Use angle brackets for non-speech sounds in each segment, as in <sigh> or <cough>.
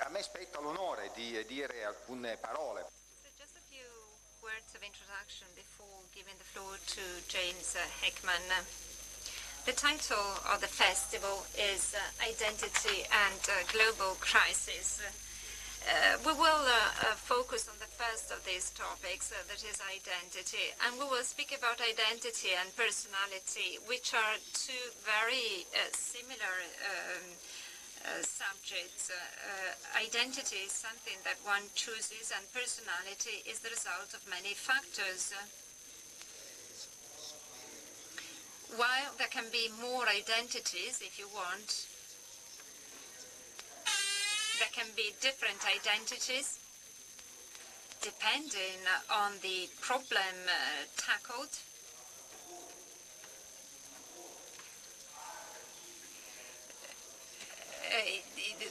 a me spetta l'onore di dire alcune parole. Just a few words of introduction before giving the floor to James uh, Heckman. The title of the festival is uh, Identity and uh, Global Crisis. Uh, we will uh, uh, focus on the first of these topics, that is identity, and we will speak about identity and personality, which are two very similar um, Uh, subjects. Uh, uh, identity is something that one chooses, and personality is the result of many factors. While there can be more identities, if you want, there can be different identities depending on the problem uh, tackled.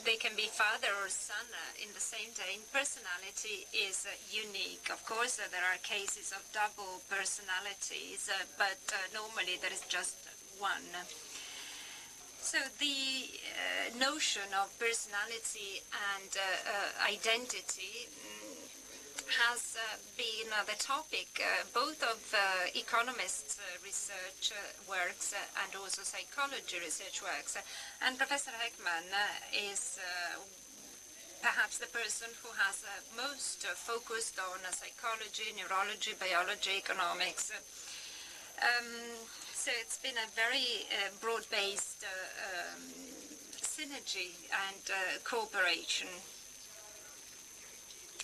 They can be father or son uh, in the same day. Personality is uh, unique. Of course, uh, there are cases of double personalities, uh, but normally there is just one. So the uh, notion of personality and uh, uh, identity mm, has uh, been uh, the topic uh, both of economists' research works and also psychology research works. And Professor Heckman is perhaps the person who has most focused on psychology, neurology, biology, economics. Um, so it's been a very uh, broad-based uh, um, synergy and uh, cooperation.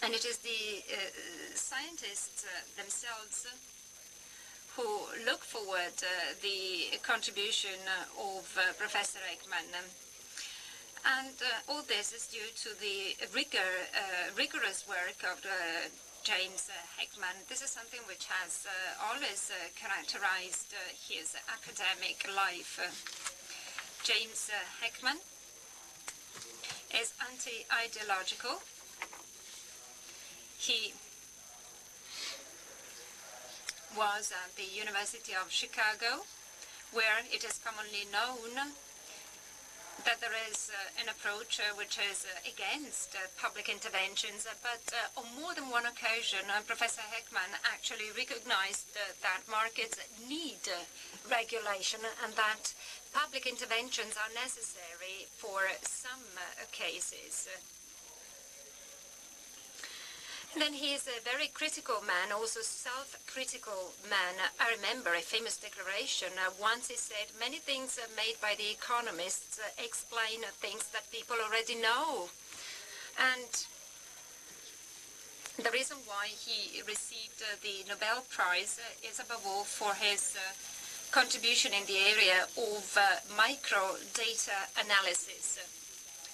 And it is the uh, scientists uh, themselves who look forward uh, the contribution of Professor Heckman. And all this is due to the rigor, rigorous work of James uh, Heckman. This is something which has uh, always uh, characterized his academic life. James Heckman is anti-ideological. He was at the University of Chicago, where it is commonly known that there is uh, an approach uh, which is uh, against uh, public interventions, uh, but uh, on more than one occasion, Professor Heckman actually recognized that markets need regulation and that public interventions are necessary for some cases. Then he is a very critical man, also self-critical man. I remember a famous declaration. Uh, once he said, many things made by the economists uh, explain things that people already know. And the reason why he received uh, the Nobel Prize is above all for his contribution in the area of micro data analysis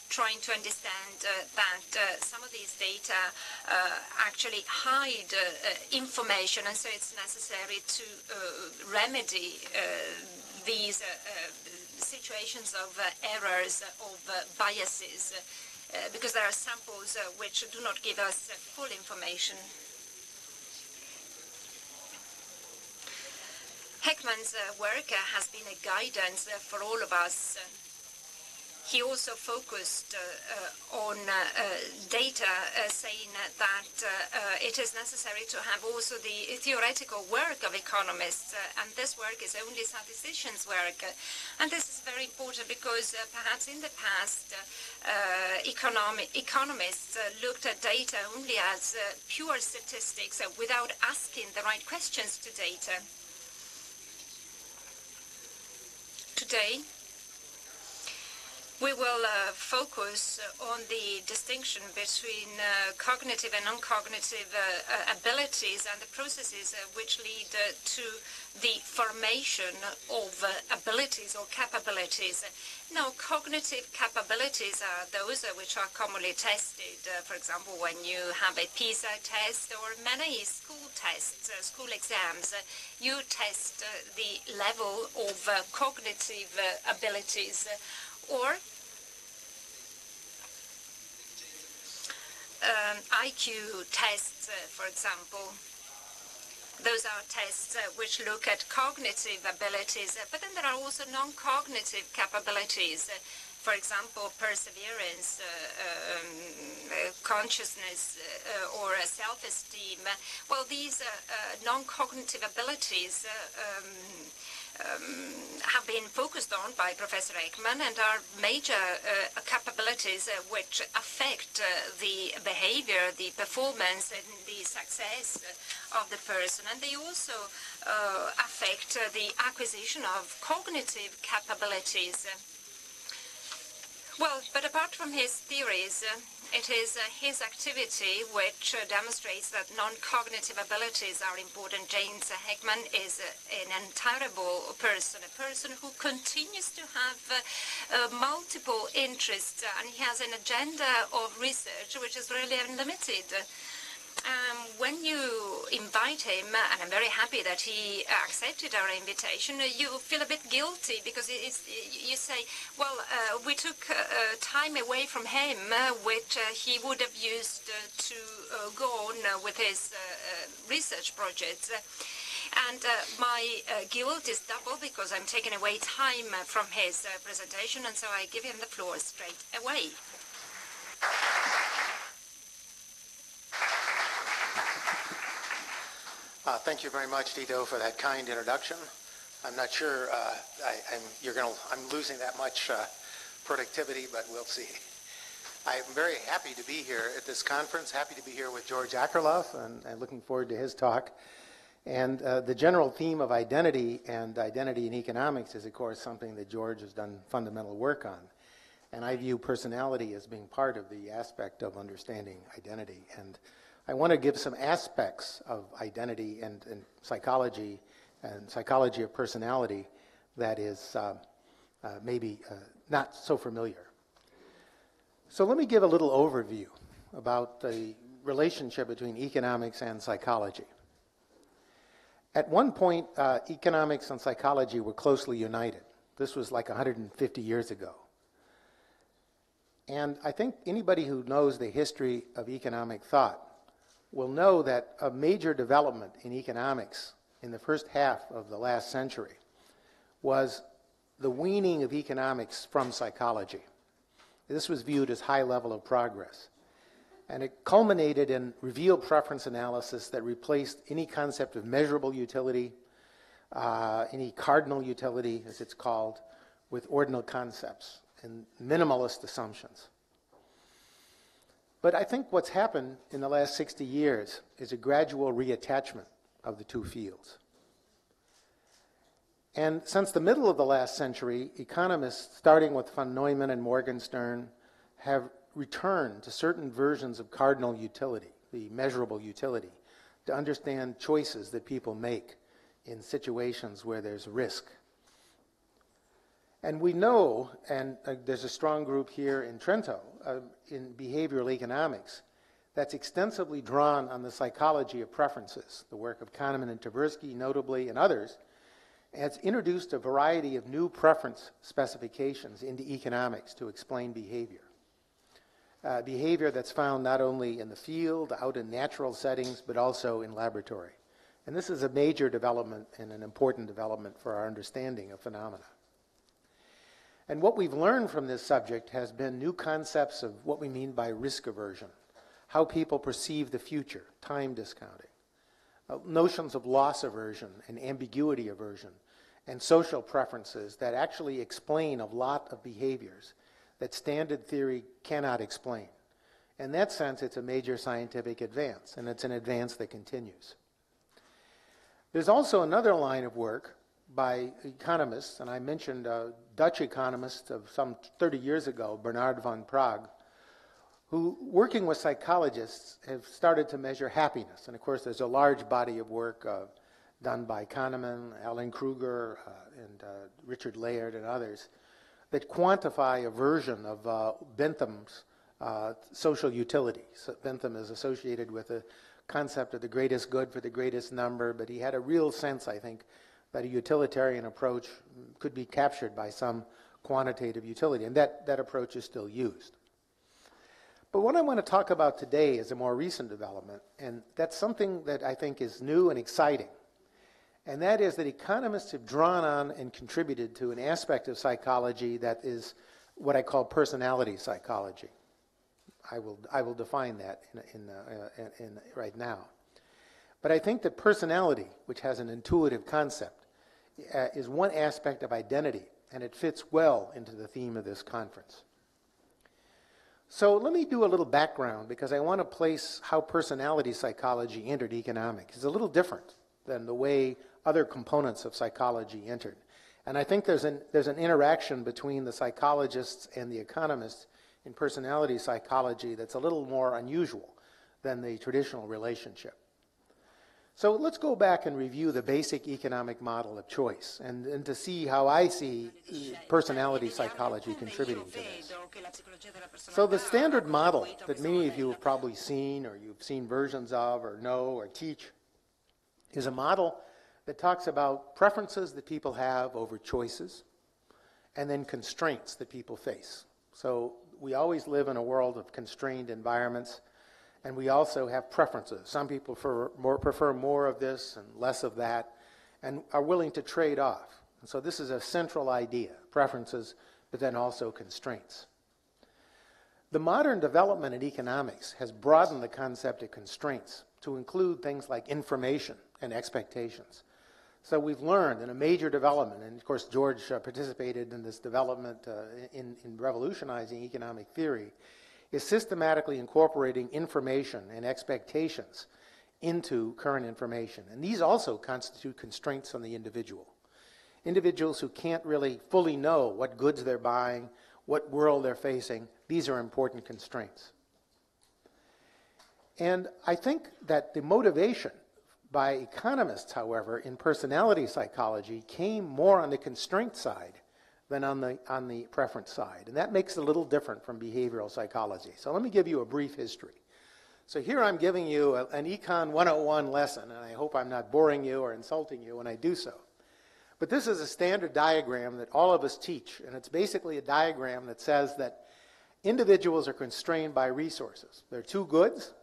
trying to understand uh, that uh, some of these data uh, actually hide uh, information, and so it's necessary to uh, remedy uh, these situations of errors, of biases, because there are samples which do not give us full information. Heckman's work has been a guidance for all of us he also focused uh, uh, on uh, uh data, uh, saying that uh, it is necessary to have also the theoretical work of economists, and this work is only statisticians' work. And this is very important because perhaps in the past, economic, economists looked at data only as pure statistics without asking the right questions to data. Today, we will uh, focus on the distinction between uh, cognitive and non-cognitive uh, uh abilities and the processes uh, which lead uh, to the formation of abilities or capabilities. Now, cognitive capabilities are those which are commonly tested. for example, when you have a PISA test or many school tests, school exams, you test the level of cognitive abilities or um, IQ tests, uh, for example. Those are tests uh, which look at cognitive abilities, uh, but then there are also non-cognitive capabilities. Uh, for example, perseverance, uh, um, conscientiousness uh, or self-esteem. Well, these non-cognitive abilities um, um, have been focused on by Professor Heckman and are major uh, capabilities uh, which affect uh, the behavior, the performance, and the success of the person. And they also uh, affect uh, the acquisition of cognitive capabilities. Well, but apart from his theories, uh, it is uh, his activity which uh, demonstrates that non-cognitive abilities are important. James Heckman is uh, an untirable person, a person who continues to have uh, uh, multiple interests, and he has an agenda of research which is really unlimited. Um, when you invite him, and I'm very happy that he accepted our invitation, you feel a bit guilty because you say, well, uh, we took uh, uh, time away from him, uh, which uh, he would have used uh, to go on with his research projects. And my guilt is double because I'm taking away time from his presentation, and so I give him the floor straight away. Uh, thank you very much, Tito, for that kind introduction. I'm not sure uh, I, am you're going. I'm losing that much uh, productivity, but we'll see. I'm very happy to be here at this conference. Happy to be here with George Akerlof, and, and looking forward to his talk. And uh, the general theme of identity and identity in economics is, of course, something that George has done fundamental work on. And I view personality as being part of the aspect of understanding identity. And I want to give some aspects of identity and, and psychology and psychology of personality that is uh, uh, maybe uh, not so familiar. So let me give a little overview about the relationship between economics and psychology. At one point, uh, economics and psychology were closely united. This was like 150 years ago. And I think anybody who knows the history of economic thought will know that a major development in economics in the first half of the last century was the weaning of economics from psychology. This was viewed as high level of progress. And it culminated in revealed preference analysis that replaced any concept of measurable utility, uh, any cardinal utility, as it's called, with ordinal concepts and minimalist assumptions. But I think what's happened in the last 60 years is a gradual reattachment of the two fields. And since the middle of the last century, economists, starting with von Neumann and Morgenstern, have returned to certain versions of cardinal utility, the measurable utility, to understand choices that people make in situations where there's risk and we know, and uh, there's a strong group here in Trento uh, in behavioral economics that's extensively drawn on the psychology of preferences, the work of Kahneman and Tversky, notably, and others, has introduced a variety of new preference specifications into economics to explain behavior. Uh, behavior that's found not only in the field, out in natural settings, but also in laboratory. And this is a major development and an important development for our understanding of phenomena. And what we've learned from this subject has been new concepts of what we mean by risk aversion, how people perceive the future, time discounting, uh, notions of loss aversion and ambiguity aversion, and social preferences that actually explain a lot of behaviors that standard theory cannot explain. In that sense, it's a major scientific advance, and it's an advance that continues. There's also another line of work by economists, and I mentioned a Dutch economist of some 30 years ago, Bernard van Praag, who, working with psychologists, have started to measure happiness. And of course, there's a large body of work uh, done by Kahneman, Alan Krueger, uh, and uh, Richard Layard, and others that quantify a version of uh, Bentham's uh, social utility. So Bentham is associated with the concept of the greatest good for the greatest number, but he had a real sense, I think, that a utilitarian approach could be captured by some quantitative utility, and that, that approach is still used. But what I want to talk about today is a more recent development, and that's something that I think is new and exciting. And that is that economists have drawn on and contributed to an aspect of psychology that is what I call personality psychology. I will, I will define that in, in, uh, in, in right now. But I think that personality, which has an intuitive concept, Uh, is one aspect of identity, and it fits well into the theme of this conference. So let me do a little background because I want to place how personality psychology entered economics. It's a little different than the way other components of psychology entered. And I think there's an, there's an interaction between the psychologists and the economists in personality psychology that's a little more unusual than the traditional relationship. So let's go back and review the basic economic model of choice and, and to see how I see uh, personality psychology contributing to this. So the standard model that many of you have probably seen or you've seen versions of or know or teach is a model that talks about preferences that people have over choices and then constraints that people face. So we always live in a world of constrained environments and we also have preferences. Some people prefer more, prefer more of this and less of that, and are willing to trade off. And so this is a central idea preferences, but then also constraints. The modern development in economics has broadened the concept of constraints to include things like information and expectations. So we've learned in a major development, and of course George uh, participated in this development uh, in, in revolutionizing economic theory, is systematically incorporating information and expectations into current information. And these also constitute constraints on the individual. Individuals who can't really fully know what goods they're buying, what world they're facing, these are important constraints. And I think that the motivation by economists, however, in personality psychology came more on the constraint side than on the, on the preference side. And that makes it a little different from behavioral psychology. So let me give you a brief history. So here I'm giving you a, an Econ 101 lesson, and I hope I'm not boring you or insulting you when I do so. But this is a standard diagram that all of us teach, and it's basically a diagram that says that individuals are constrained by resources. There are two goods,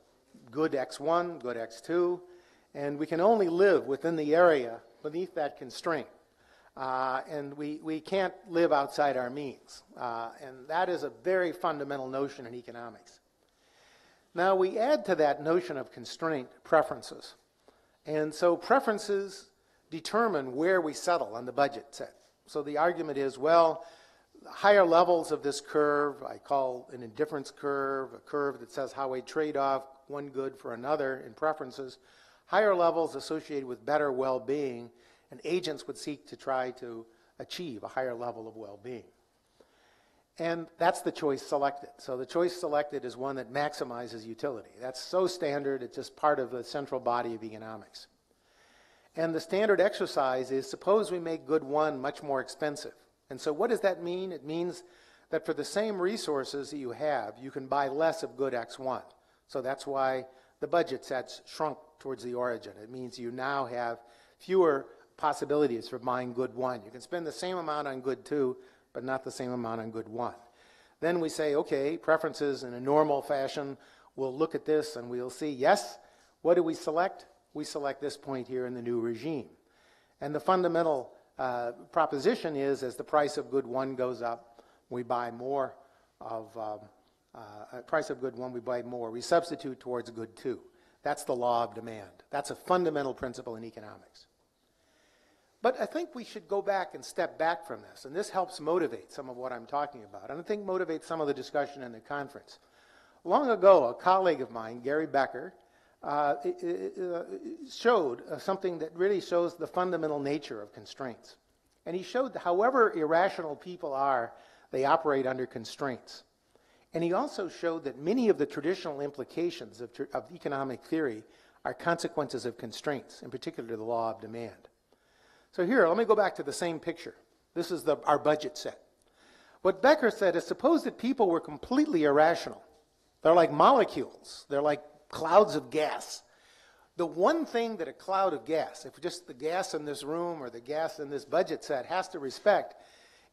good X1, good X2, and we can only live within the area beneath that constraint. Uh, and we, we can't live outside our means. Uh, and that is a very fundamental notion in economics. Now, we add to that notion of constraint preferences. And so preferences determine where we settle on the budget set. So the argument is well, higher levels of this curve, I call an indifference curve, a curve that says how we trade off one good for another in preferences, higher levels associated with better well being and agents would seek to try to achieve a higher level of well-being. And that's the choice selected. So the choice selected is one that maximizes utility. That's so standard, it's just part of the central body of economics. And the standard exercise is suppose we make good one much more expensive. And so what does that mean? It means that for the same resources that you have, you can buy less of good X1. So that's why the budget sets shrunk towards the origin. It means you now have fewer possibilities for buying good one. You can spend the same amount on good two, but not the same amount on good one. Then we say, okay, preferences in a normal fashion. We'll look at this and we'll see, yes, what do we select? We select this point here in the new regime. And the fundamental uh, proposition is as the price of good one goes up, we buy more of, um, uh, price of good one, we buy more. We substitute towards good two. That's the law of demand. That's a fundamental principle in economics. But I think we should go back and step back from this, and this helps motivate some of what I'm talking about, and I think motivates some of the discussion in the conference. Long ago, a colleague of mine, Gary Becker, uh, uh showed uh, something that really shows the fundamental nature of constraints. And he showed that however irrational people are, they operate under constraints. And he also showed that many of the traditional implications of, of economic theory are consequences of constraints, in particular the law of demand. So here, let me go back to the same picture. This is the, our budget set. What Becker said is suppose that people were completely irrational. They're like molecules. They're like clouds of gas. The one thing that a cloud of gas, if just the gas in this room or the gas in this budget set has to respect,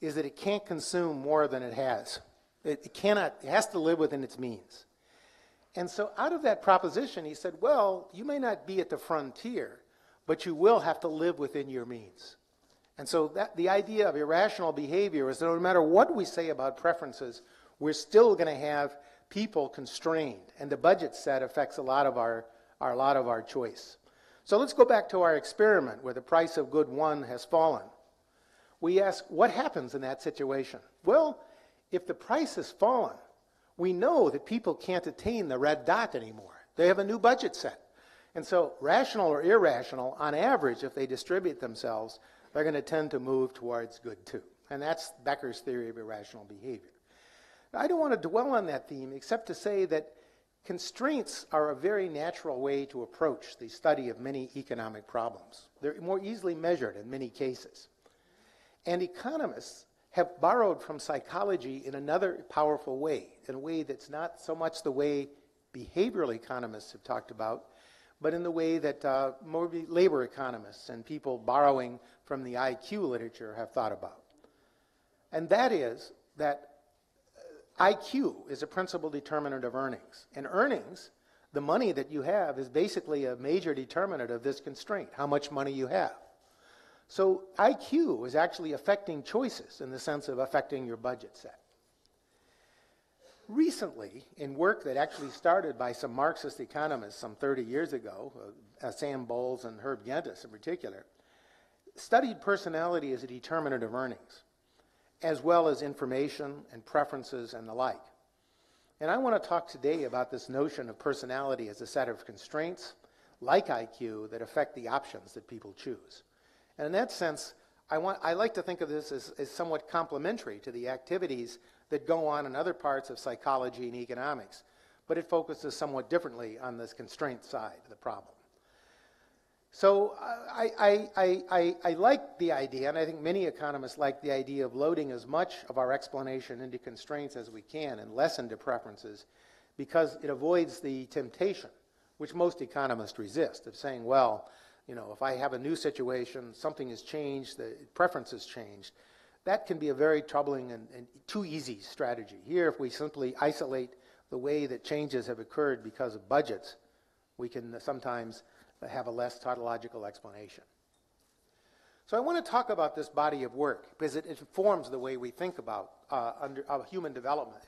is that it can't consume more than it has. It, it cannot, it has to live within its means. And so out of that proposition, he said, well, you may not be at the frontier, but you will have to live within your means. And so that, the idea of irrational behavior is that no matter what we say about preferences, we're still going to have people constrained, and the budget set affects a lot of our, our, a lot of our choice. So let's go back to our experiment where the price of good one has fallen. We ask, what happens in that situation? Well, if the price has fallen, we know that people can't attain the red dot anymore. They have a new budget set. And so, rational or irrational, on average, if they distribute themselves, they're going to tend to move towards good two. And that's Becker's theory of irrational behavior. Now, I don't want to dwell on that theme except to say that constraints are a very natural way to approach the study of many economic problems. They're more easily measured in many cases. And economists have borrowed from psychology in another powerful way, in a way that's not so much the way behavioral economists have talked about, but in the way that uh, more labor economists and people borrowing from the IQ literature have thought about. And that is that uh, IQ is a principal determinant of earnings. And earnings, the money that you have, is basically a major determinant of this constraint, how much money you have. So IQ is actually affecting choices in the sense of affecting your budget set. Recently, in work that actually started by some Marxist economists some 30 years ago, uh, Sam Bowles and Herb Gintis in particular, studied personality as a determinant of earnings, as well as information and preferences and the like. And I want to talk today about this notion of personality as a set of constraints, like IQ, that affect the options that people choose. And in that sense, I, want, I like to think of this as, as somewhat complementary to the activities that go on in other parts of psychology and economics, but it focuses somewhat differently on this constraint side of the problem. So I, I, I, I, I like the idea, and I think many economists like the idea of loading as much of our explanation into constraints as we can and less into preferences because it avoids the temptation, which most economists resist, of saying, well, you know, if I have a new situation, something has changed, the preference has changed, that can be a very troubling and, and too easy strategy. Here, if we simply isolate the way that changes have occurred because of budgets, we can sometimes have a less tautological explanation. So I want to talk about this body of work because it informs the way we think about uh, under, uh, human development.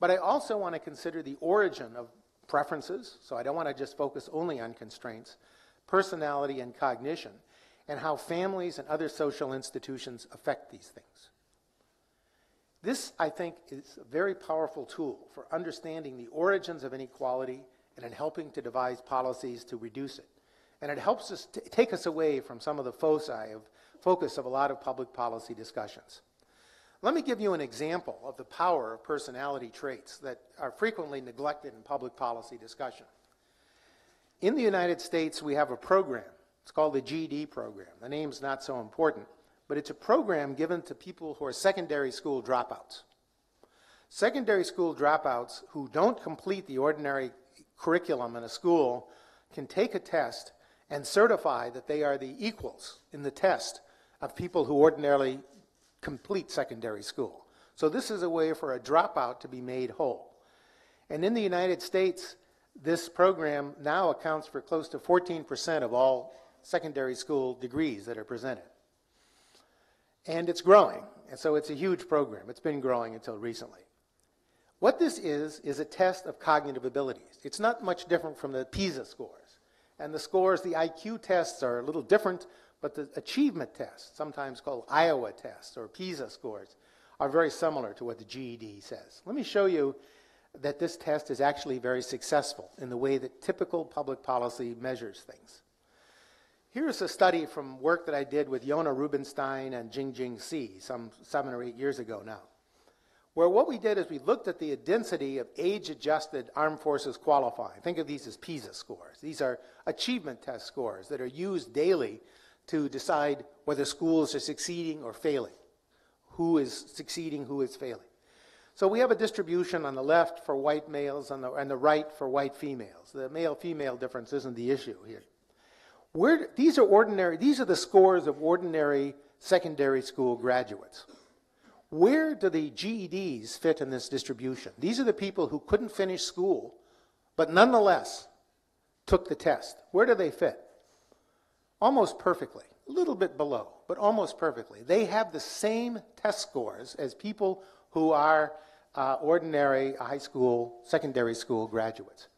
But I also want to consider the origin of preferences, so I don't want to just focus only on constraints, personality, and cognition, and how families and other social institutions affect these things. This, I think, is a very powerful tool for understanding the origins of inequality and in helping to devise policies to reduce it. And it helps us take us away from some of the foci of focus of a lot of public policy discussions. Let me give you an example of the power of personality traits that are frequently neglected in public policy discussion. In the United States, we have a program. It's called the GED program. The name's not so important, but it's a program given to people who are secondary school dropouts. Secondary school dropouts who don't complete the ordinary curriculum in a school can take a test and certify that they are the equals in the test of people who ordinarily complete secondary school. So this is a way for a dropout to be made whole. And in the United States, this program now accounts for close to 14% of all secondary school degrees that are presented. And it's growing, and so it's a huge program. It's been growing until recently. What this is, is a test of cognitive abilities. It's not much different from the PISA scores. And the scores, the IQ tests, are a little different, but the achievement tests, sometimes called Iowa tests or PISA scores, are very similar to what the GED says. Let me show you that this test is actually very successful in the way that typical public policy measures things. Here's a study from work that I did with Yona Rubinstein and Jingjing Hsse some seven or eight years ago now, where what we did is we looked at the density of age-adjusted armed forces qualifying. Think of these as PISA scores. These are achievement test scores that are used daily to decide whether schools are succeeding or failing, who is succeeding, who is failing. So we have a distribution on the left for white males and the, and the right for white females. The male-female difference isn't the issue here. Where, these are ordinary, these are the scores of ordinary secondary school graduates. Where do the GEDs fit in this distribution? These are the people who couldn't finish school, but nonetheless took the test. Where do they fit? Almost perfectly. A little bit below, but almost perfectly. They have the same test scores as people who are uh, ordinary high school, secondary school graduates.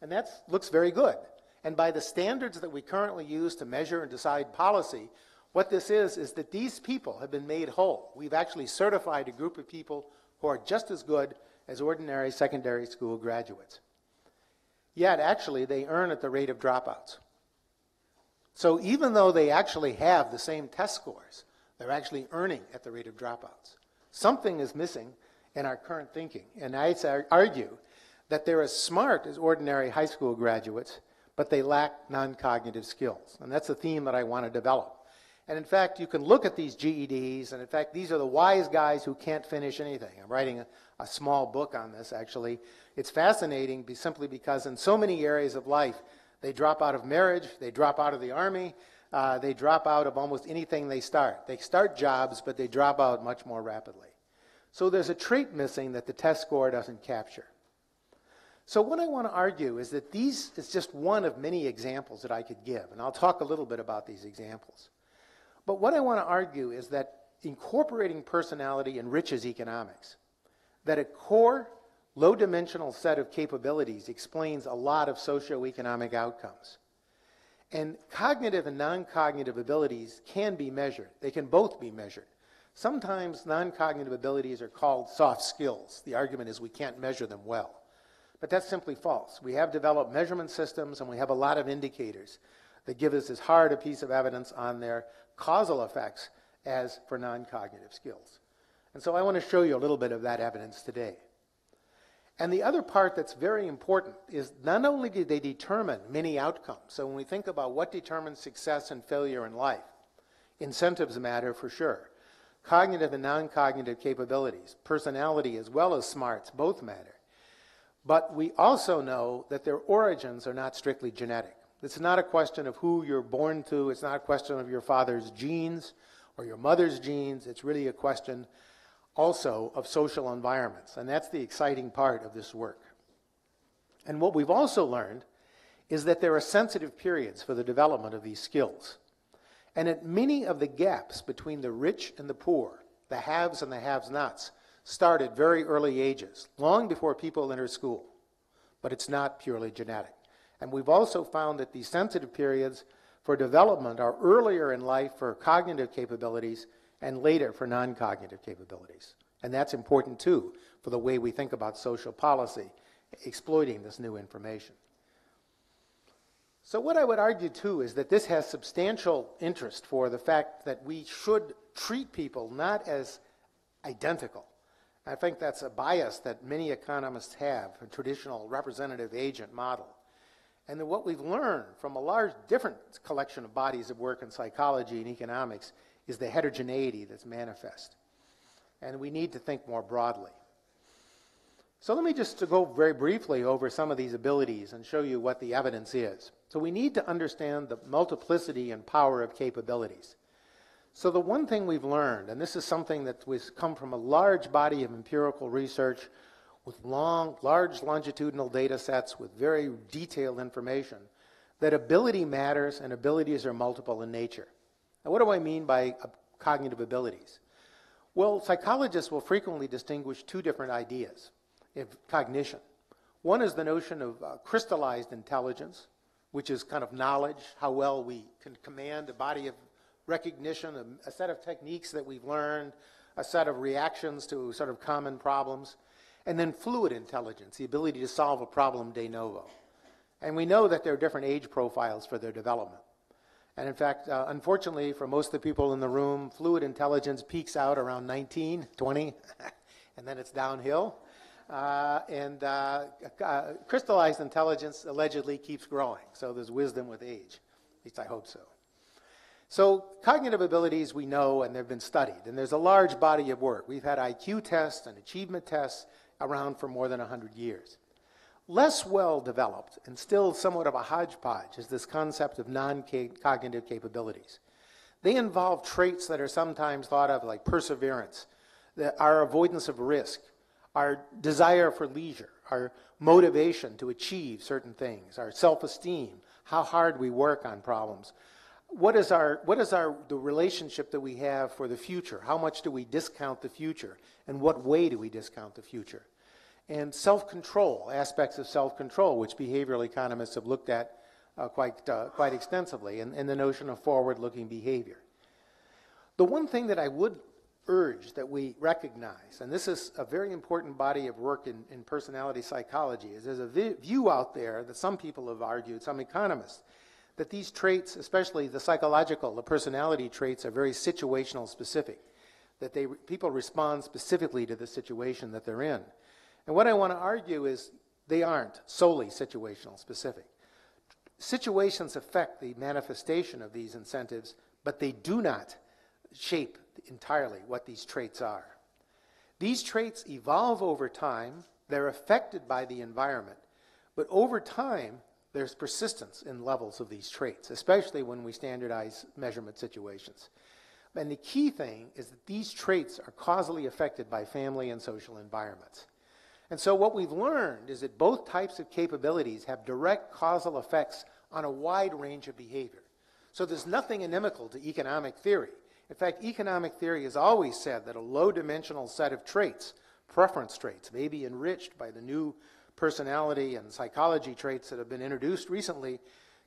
And that looks very good. And by the standards that we currently use to measure and decide policy, what this is, is that these people have been made whole. We've actually certified a group of people who are just as good as ordinary secondary school graduates. Yet, actually, they earn at the rate of dropouts. So even though they actually have the same test scores, they're actually earning at the rate of dropouts. Something is missing in our current thinking. And I argue that they're as smart as ordinary high school graduates, but they lack non cognitive skills. And that's a theme that I want to develop. And in fact, you can look at these GEDs, and in fact, these are the wise guys who can't finish anything. I'm writing a, a small book on this, actually. It's fascinating be, simply because in so many areas of life, they drop out of marriage, they drop out of the army, uh, they drop out of almost anything they start. They start jobs, but they drop out much more rapidly. So there's a trait missing that the test score doesn't capture. So what I want to argue is that these is just one of many examples that I could give, and I'll talk a little bit about these examples. But what I want to argue is that incorporating personality enriches economics. That a core, low dimensional set of capabilities explains a lot of socioeconomic outcomes. And cognitive and non cognitive abilities can be measured, they can both be measured. Sometimes non cognitive abilities are called soft skills. The argument is we can't measure them well. But that's simply false. We have developed measurement systems and we have a lot of indicators that give us as hard a piece of evidence on their causal effects as for non cognitive skills. And so I want to show you a little bit of that evidence today. And the other part that's very important is not only do they determine many outcomes, so when we think about what determines success and failure in life, incentives matter for sure. Cognitive and non cognitive capabilities, personality as well as smarts, both matter. But we also know that their origins are not strictly genetic. It's not a question of who you're born to, it's not a question of your father's genes or your mother's genes. It's really a question also of social environments. And that's the exciting part of this work. And what we've also learned is that there are sensitive periods for the development of these skills. And at many of the gaps between the rich and the poor, the haves and the haves nots, start at very early ages, long before people enter school. But it's not purely genetic. And we've also found that these sensitive periods for development are earlier in life for cognitive capabilities and later for non cognitive capabilities. And that's important too for the way we think about social policy, exploiting this new information. So, what I would argue too is that this has substantial interest for the fact that we should treat people not as identical. I think that's a bias that many economists have, a traditional representative agent model. And that what we've learned from a large different collection of bodies of work in psychology and economics is the heterogeneity that's manifest. And we need to think more broadly. So let me just go very briefly over some of these abilities and show you what the evidence is. So we need to understand the multiplicity and power of capabilities. So the one thing we've learned, and this is something that has come from a large body of empirical research with long, large longitudinal data sets with very detailed information, that ability matters and abilities are multiple in nature. Now, what do I mean by uh, cognitive abilities? Well, psychologists will frequently distinguish two different ideas of cognition. One is the notion of uh, crystallized intelligence, which is kind of knowledge, how well we can command a body of recognition, a, a set of techniques that we've learned, a set of reactions to sort of common problems. And then fluid intelligence, the ability to solve a problem de novo. And we know that there are different age profiles for their development. And in fact, uh, unfortunately, for most of the people in the room, fluid intelligence peaks out around 19, 20, <laughs> and then it's downhill. Uh, and uh, uh, crystallized intelligence allegedly keeps growing. So there's wisdom with age. At least I hope so. So cognitive abilities we know and they've been studied. And there's a large body of work. We've had IQ tests and achievement tests around for more than 100 years. Less well developed and still somewhat of a hodgepodge is this concept of non cognitive capabilities. They involve traits that are sometimes thought of like perseverance, our avoidance of risk, our desire for leisure, our motivation to achieve certain things, our self esteem, how hard we work on problems, what is our what is our the relationship that we have for the future? How much do we discount the future, and what way do we discount the future? And self-control, aspects of self-control, which behavioral economists have looked at uh, quite uh, quite extensively, and, and the notion of forward-looking behavior. The one thing that I would urge that we recognize, and this is a very important body of work in, in personality psychology, is there's a vi- view out there that some people have argued, some economists, that these traits, especially the psychological, the personality traits, are very situational specific, that they, people respond specifically to the situation that they're in. And what I want to argue is they aren't solely situational specific. Situations affect the manifestation of these incentives, but they do not shape entirely what these traits are. These traits evolve over time, they're affected by the environment, but over time, there's persistence in levels of these traits, especially when we standardize measurement situations. And the key thing is that these traits are causally affected by family and social environments. And so, what we've learned is that both types of capabilities have direct causal effects on a wide range of behavior. So, there's nothing inimical to economic theory. In fact, economic theory has always said that a low dimensional set of traits, preference traits, may be enriched by the new personality and psychology traits that have been introduced recently,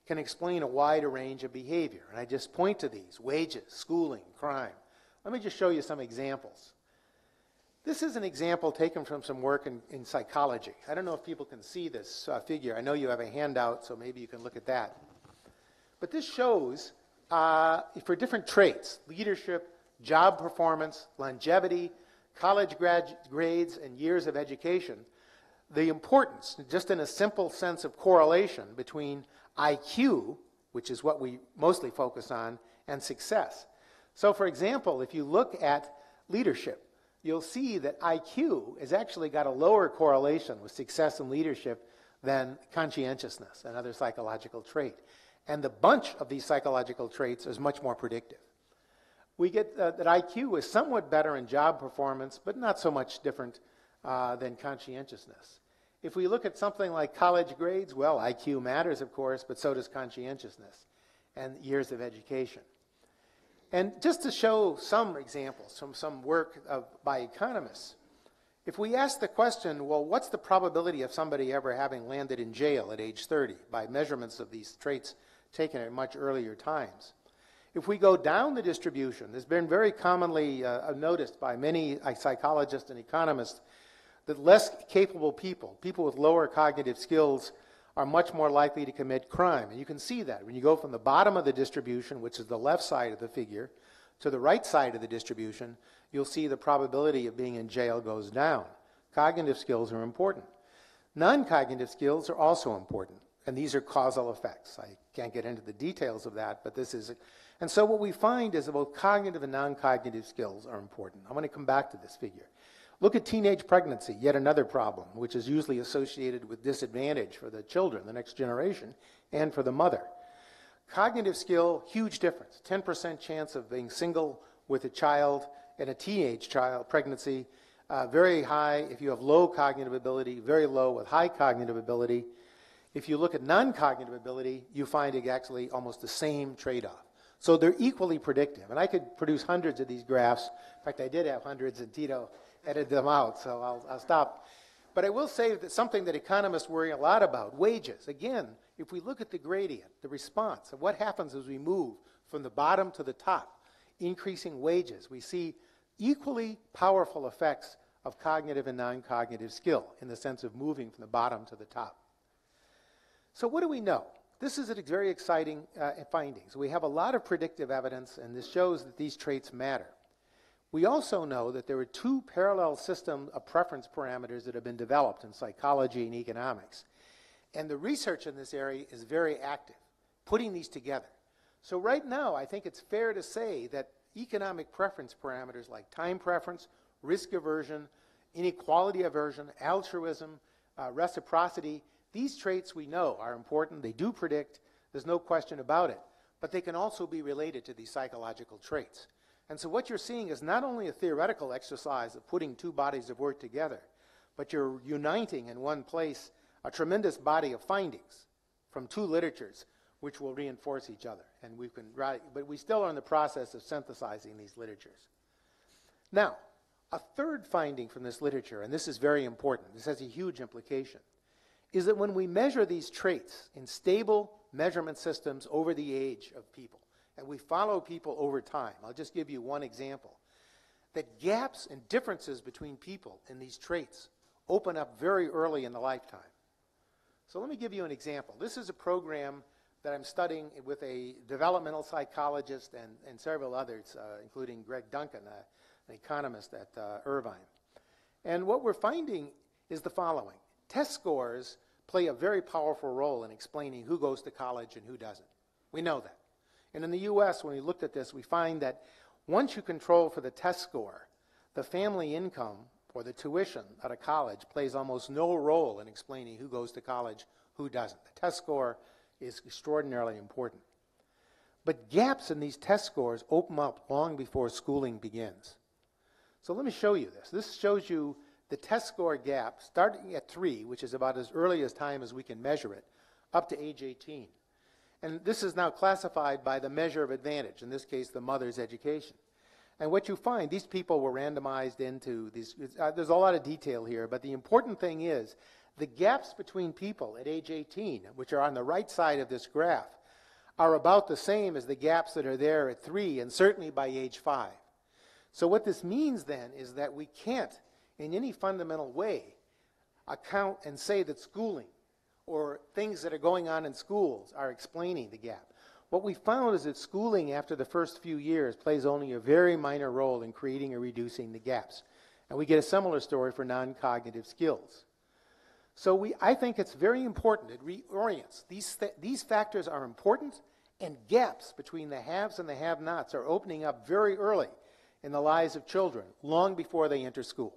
can explain a wider range of behavior. And I just point to these wages, schooling, crime. Let me just show you some examples. This is an example taken from some work in, in psychology. I don't know if people can see this uh, figure. I know you have a handout, so maybe you can look at that. But this shows uh, for different traits leadership, job performance, longevity, college grad- grades, and years of education the importance, just in a simple sense of correlation, between IQ, which is what we mostly focus on, and success. So, for example, if you look at leadership, you'll see that IQ has actually got a lower correlation with success and leadership than conscientiousness, another psychological trait. And the bunch of these psychological traits is much more predictive. We get uh, that IQ is somewhat better in job performance, but not so much different uh, than conscientiousness. If we look at something like college grades, well, IQ matters, of course, but so does conscientiousness and years of education. And just to show some examples from some work of, by economists, if we ask the question, well, what's the probability of somebody ever having landed in jail at age 30 by measurements of these traits taken at much earlier times. If we go down the distribution, there's been very commonly uh, noticed by many psychologists and economists that less capable people, people with lower cognitive skills, are much more likely to commit crime. And you can see that when you go from the bottom of the distribution, which is the left side of the figure, to the right side of the distribution, you'll see the probability of being in jail goes down. Cognitive skills are important. Non cognitive skills are also important. And these are causal effects. I can't get into the details of that, but this is. And so what we find is that both cognitive and non-cognitive skills are important. I want to come back to this figure. Look at teenage pregnancy, yet another problem, which is usually associated with disadvantage for the children, the next generation, and for the mother. Cognitive skill, huge difference. 10% chance of being single with a child and a teenage child pregnancy, uh, very high if you have low cognitive ability, very low with high cognitive ability. If you look at non-cognitive ability, you find it actually almost the same trade-off. So they're equally predictive. And I could produce hundreds of these graphs. In fact, I did have hundreds, and Tito edited them out, so I'll, I'll stop. But I will say that something that economists worry a lot about, wages. Again, if we look at the gradient, the response of what happens as we move from the bottom to the top, increasing wages, we see equally powerful effects of cognitive and non-cognitive skill in the sense of moving from the bottom to the top. So what do we know? This is a very exciting uh, findings. We have a lot of predictive evidence, and this shows that these traits matter. We also know that there are two parallel systems of preference parameters that have been developed in psychology and economics. And the research in this area is very active, putting these together. So right now, I think it's fair to say that economic preference parameters like time preference, risk aversion, inequality aversion, altruism, uh, reciprocity, these traits we know are important. They do predict. There's no question about it. But they can also be related to these psychological traits. And so what you're seeing is not only a theoretical exercise of putting two bodies of work together, but you're uniting in one place a tremendous body of findings from two literatures which will reinforce each other. And we can write, but we still are in the process of synthesizing these literatures. Now, a third finding from this literature, and this is very important, this has a huge implication, is that when we measure these traits in stable measurement systems over the age of people, and we follow people over time, I'll just give you one example, that gaps and differences between people in these traits open up very early in the lifetime. So let me give you an example. This is a program that I'm studying with a developmental psychologist and, and several others, uh, including Greg Duncan, uh, an economist at uh, Irvine. And what we're finding is the following test scores play a very powerful role in explaining who goes to college and who doesn't. We know that. And in the US, when we looked at this, we find that once you control for the test score, the family income or the tuition at a college plays almost no role in explaining who goes to college, who doesn't. The test score is extraordinarily important. But gaps in these test scores open up long before schooling begins. So let me show you this. This shows you the test score gap starting at 3, which is about as early as time as we can measure it, up to age 18. And this is now classified by the measure of advantage, in this case, the mother's education. And what you find, these people were randomized into these, uh, there's a lot of detail here, but the important thing is the gaps between people at age 18, which are on the right side of this graph, are about the same as the gaps that are there at 3 and certainly by age 5. So, what this means then is that we can't, in any fundamental way, account and say that schooling or things that are going on in schools are explaining the gap. What we found is that schooling after the first few years plays only a very minor role in creating or reducing the gaps. And we get a similar story for non cognitive skills. So we, I think it's very important. It reorients. These, th- these factors are important, and gaps between the haves and the have nots are opening up very early in the lives of children, long before they enter school.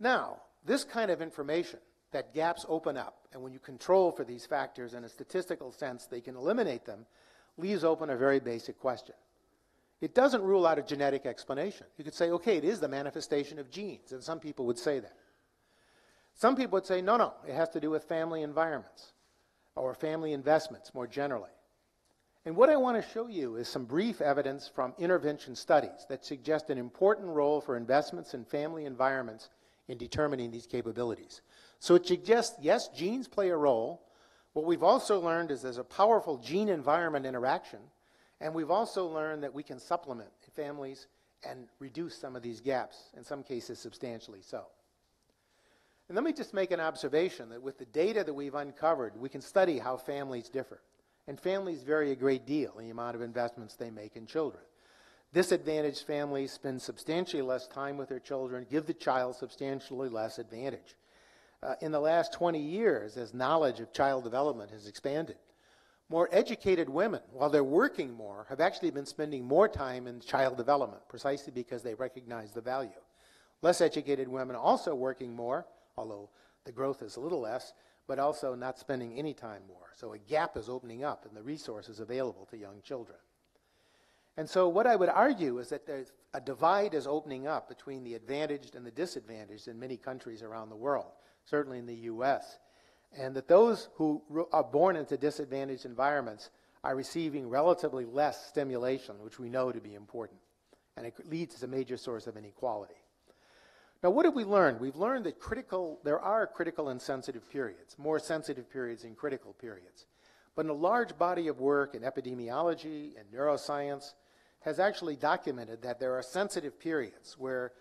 Now, this kind of information, that gaps open up, and when you control for these factors in a statistical sense, they can eliminate them, leaves open a very basic question. It doesn't rule out a genetic explanation. You could say, okay, it is the manifestation of genes, and some people would say that. Some people would say, no, no, it has to do with family environments or family investments more generally. And what I want to show you is some brief evidence from intervention studies that suggest an important role for investments in family environments in determining these capabilities. So it suggests, yes, genes play a role. What we've also learned is there's a powerful gene environment interaction, and we've also learned that we can supplement families and reduce some of these gaps, in some cases substantially so. And let me just make an observation that with the data that we've uncovered, we can study how families differ. And families vary a great deal in the amount of investments they make in children. Disadvantaged families spend substantially less time with their children, give the child substantially less advantage. Uh, in the last 20 years, as knowledge of child development has expanded, more educated women, while they're working more, have actually been spending more time in child development, precisely because they recognize the value. Less educated women also working more, although the growth is a little less, but also not spending any time more. So a gap is opening up in the resources available to young children. And so what I would argue is that a divide is opening up between the advantaged and the disadvantaged in many countries around the world, certainly in the U.S., and that those who are born into disadvantaged environments are receiving relatively less stimulation, which we know to be important. And it leads to a major source of inequality. Now, what have we learned? We've learned that critical, there are critical and sensitive periods, more sensitive periods than critical periods. But a large body of work in epidemiology and neuroscience has actually documented that there are sensitive periods where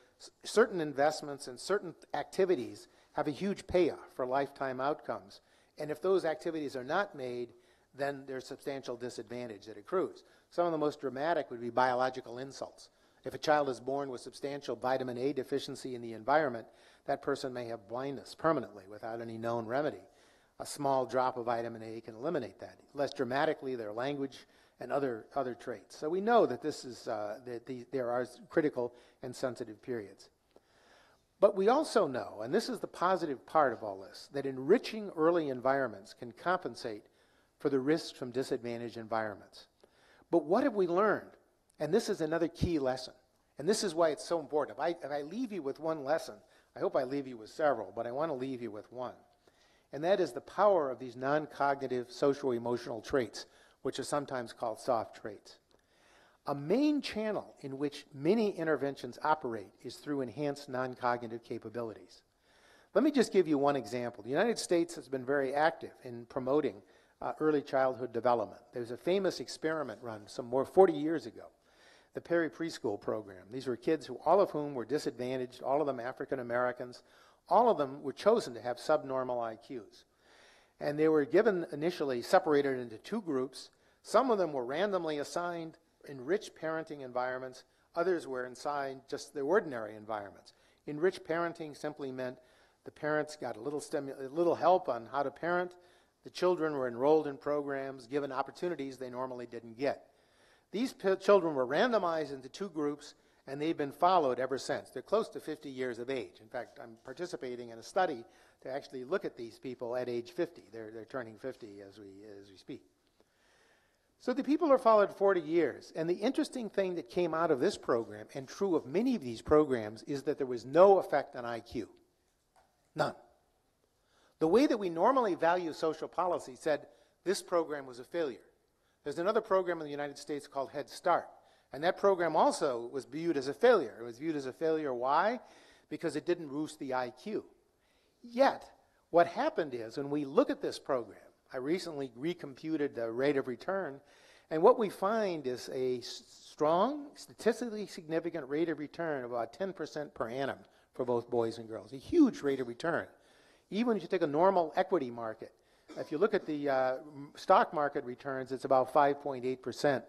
certain investments and certain activities have a huge payoff for lifetime outcomes. And if those activities are not made, then there's substantial disadvantage that accrues. Some of the most dramatic would be biological insults. If a child is born with substantial vitamin A deficiency in the environment, that person may have blindness permanently without any known remedy. A small drop of vitamin A can eliminate that. Less dramatically, their language and other, other traits. So we know that this is uh, that the, there are critical and sensitive periods. But we also know, and this is the positive part of all this, that enriching early environments can compensate for the risks from disadvantaged environments. But what have we learned? And this is another key lesson. And this is why it's so important. If I, if I leave you with one lesson, I hope I leave you with several, but I want to leave you with one. and that is the power of these non cognitive social emotional traits, which are sometimes called soft traits. A main channel in which many interventions operate is through enhanced non cognitive capabilities. Let me just give you one example. The United States has been very active in promoting uh, early childhood development. There's a famous experiment run some more 40 years ago, the Perry Preschool Program. These were kids who, all of whom were disadvantaged, all of them African Americans. All of them were chosen to have subnormal IQs. And they were given initially separated into two groups. Some of them were randomly assigned enriched parenting environments, others were assigned just the ordinary environments. Enriched parenting simply meant the parents got a little, stimu- a little help on how to parent. The children were enrolled in programs, given opportunities they normally didn't get. These p- children were randomized into two groups, and they've been followed ever since. They're close to 50 years of age. In fact, I'm participating in a study to actually look at these people at age 50. They're, they're turning 50 as we, as we speak. So the people are followed 40 years. And the interesting thing that came out of this program, and true of many of these programs, is that there was no effect on IQ. None. The way that we normally value social policy said this program was a failure. There's another program in the United States called Head Start. And that program also was viewed as a failure. It was viewed as a failure. Why? Because it didn't boost the IQ. Yet, what happened is when we look at this program, I recently recomputed the rate of return, and what we find is a strong, statistically significant rate of return of about 10% per annum for both boys and girls. A huge rate of return. Even if you take a normal equity market, if you look at the uh, stock market returns, it's about 5.8%,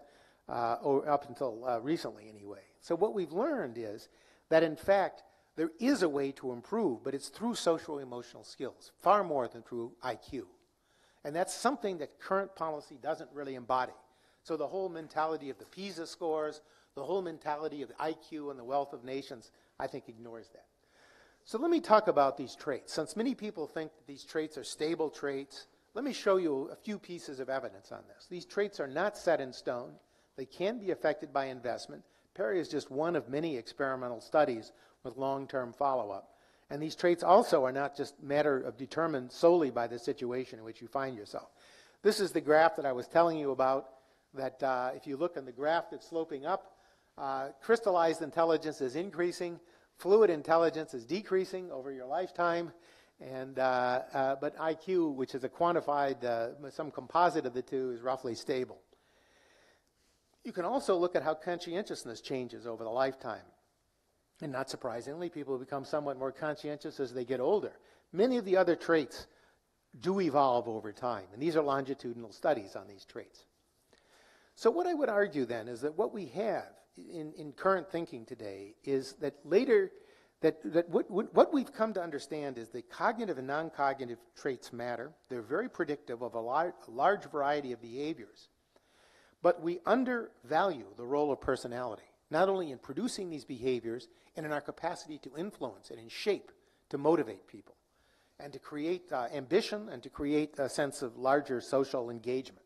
uh, up until uh, recently anyway. So what we've learned is that in fact, there is a way to improve, but it's through social emotional skills, far more than through IQ. And that's something that current policy doesn't really embody. So the whole mentality of the PISA scores, the whole mentality of the IQ and the wealth of nations, I think ignores that. So let me talk about these traits. Since many people think that these traits are stable traits, let me show you a few pieces of evidence on this. These traits are not set in stone. They can be affected by investment. Perry is just one of many experimental studies with long-term follow-up. And these traits also are not just matter of determined solely by the situation in which you find yourself. This is the graph that I was telling you about, that uh, if you look in the graph that's sloping up, uh, crystallized intelligence is increasing, fluid intelligence is decreasing over your lifetime, and, uh, uh but IQ, which is a quantified, uh, some composite of the two, is roughly stable. You can also look at how conscientiousness changes over the lifetime. And not surprisingly, people become somewhat more conscientious as they get older. Many of the other traits do evolve over time, and these are longitudinal studies on these traits. So, what I would argue then is that what we have in, in current thinking today is that later, that, that what, what we've come to understand is that cognitive and non cognitive traits matter. They're very predictive of a large, a large variety of behaviors. But we undervalue the role of personality not only in producing these behaviors and in our capacity to influence and in shape to motivate people and to create uh, ambition and to create a sense of larger social engagement.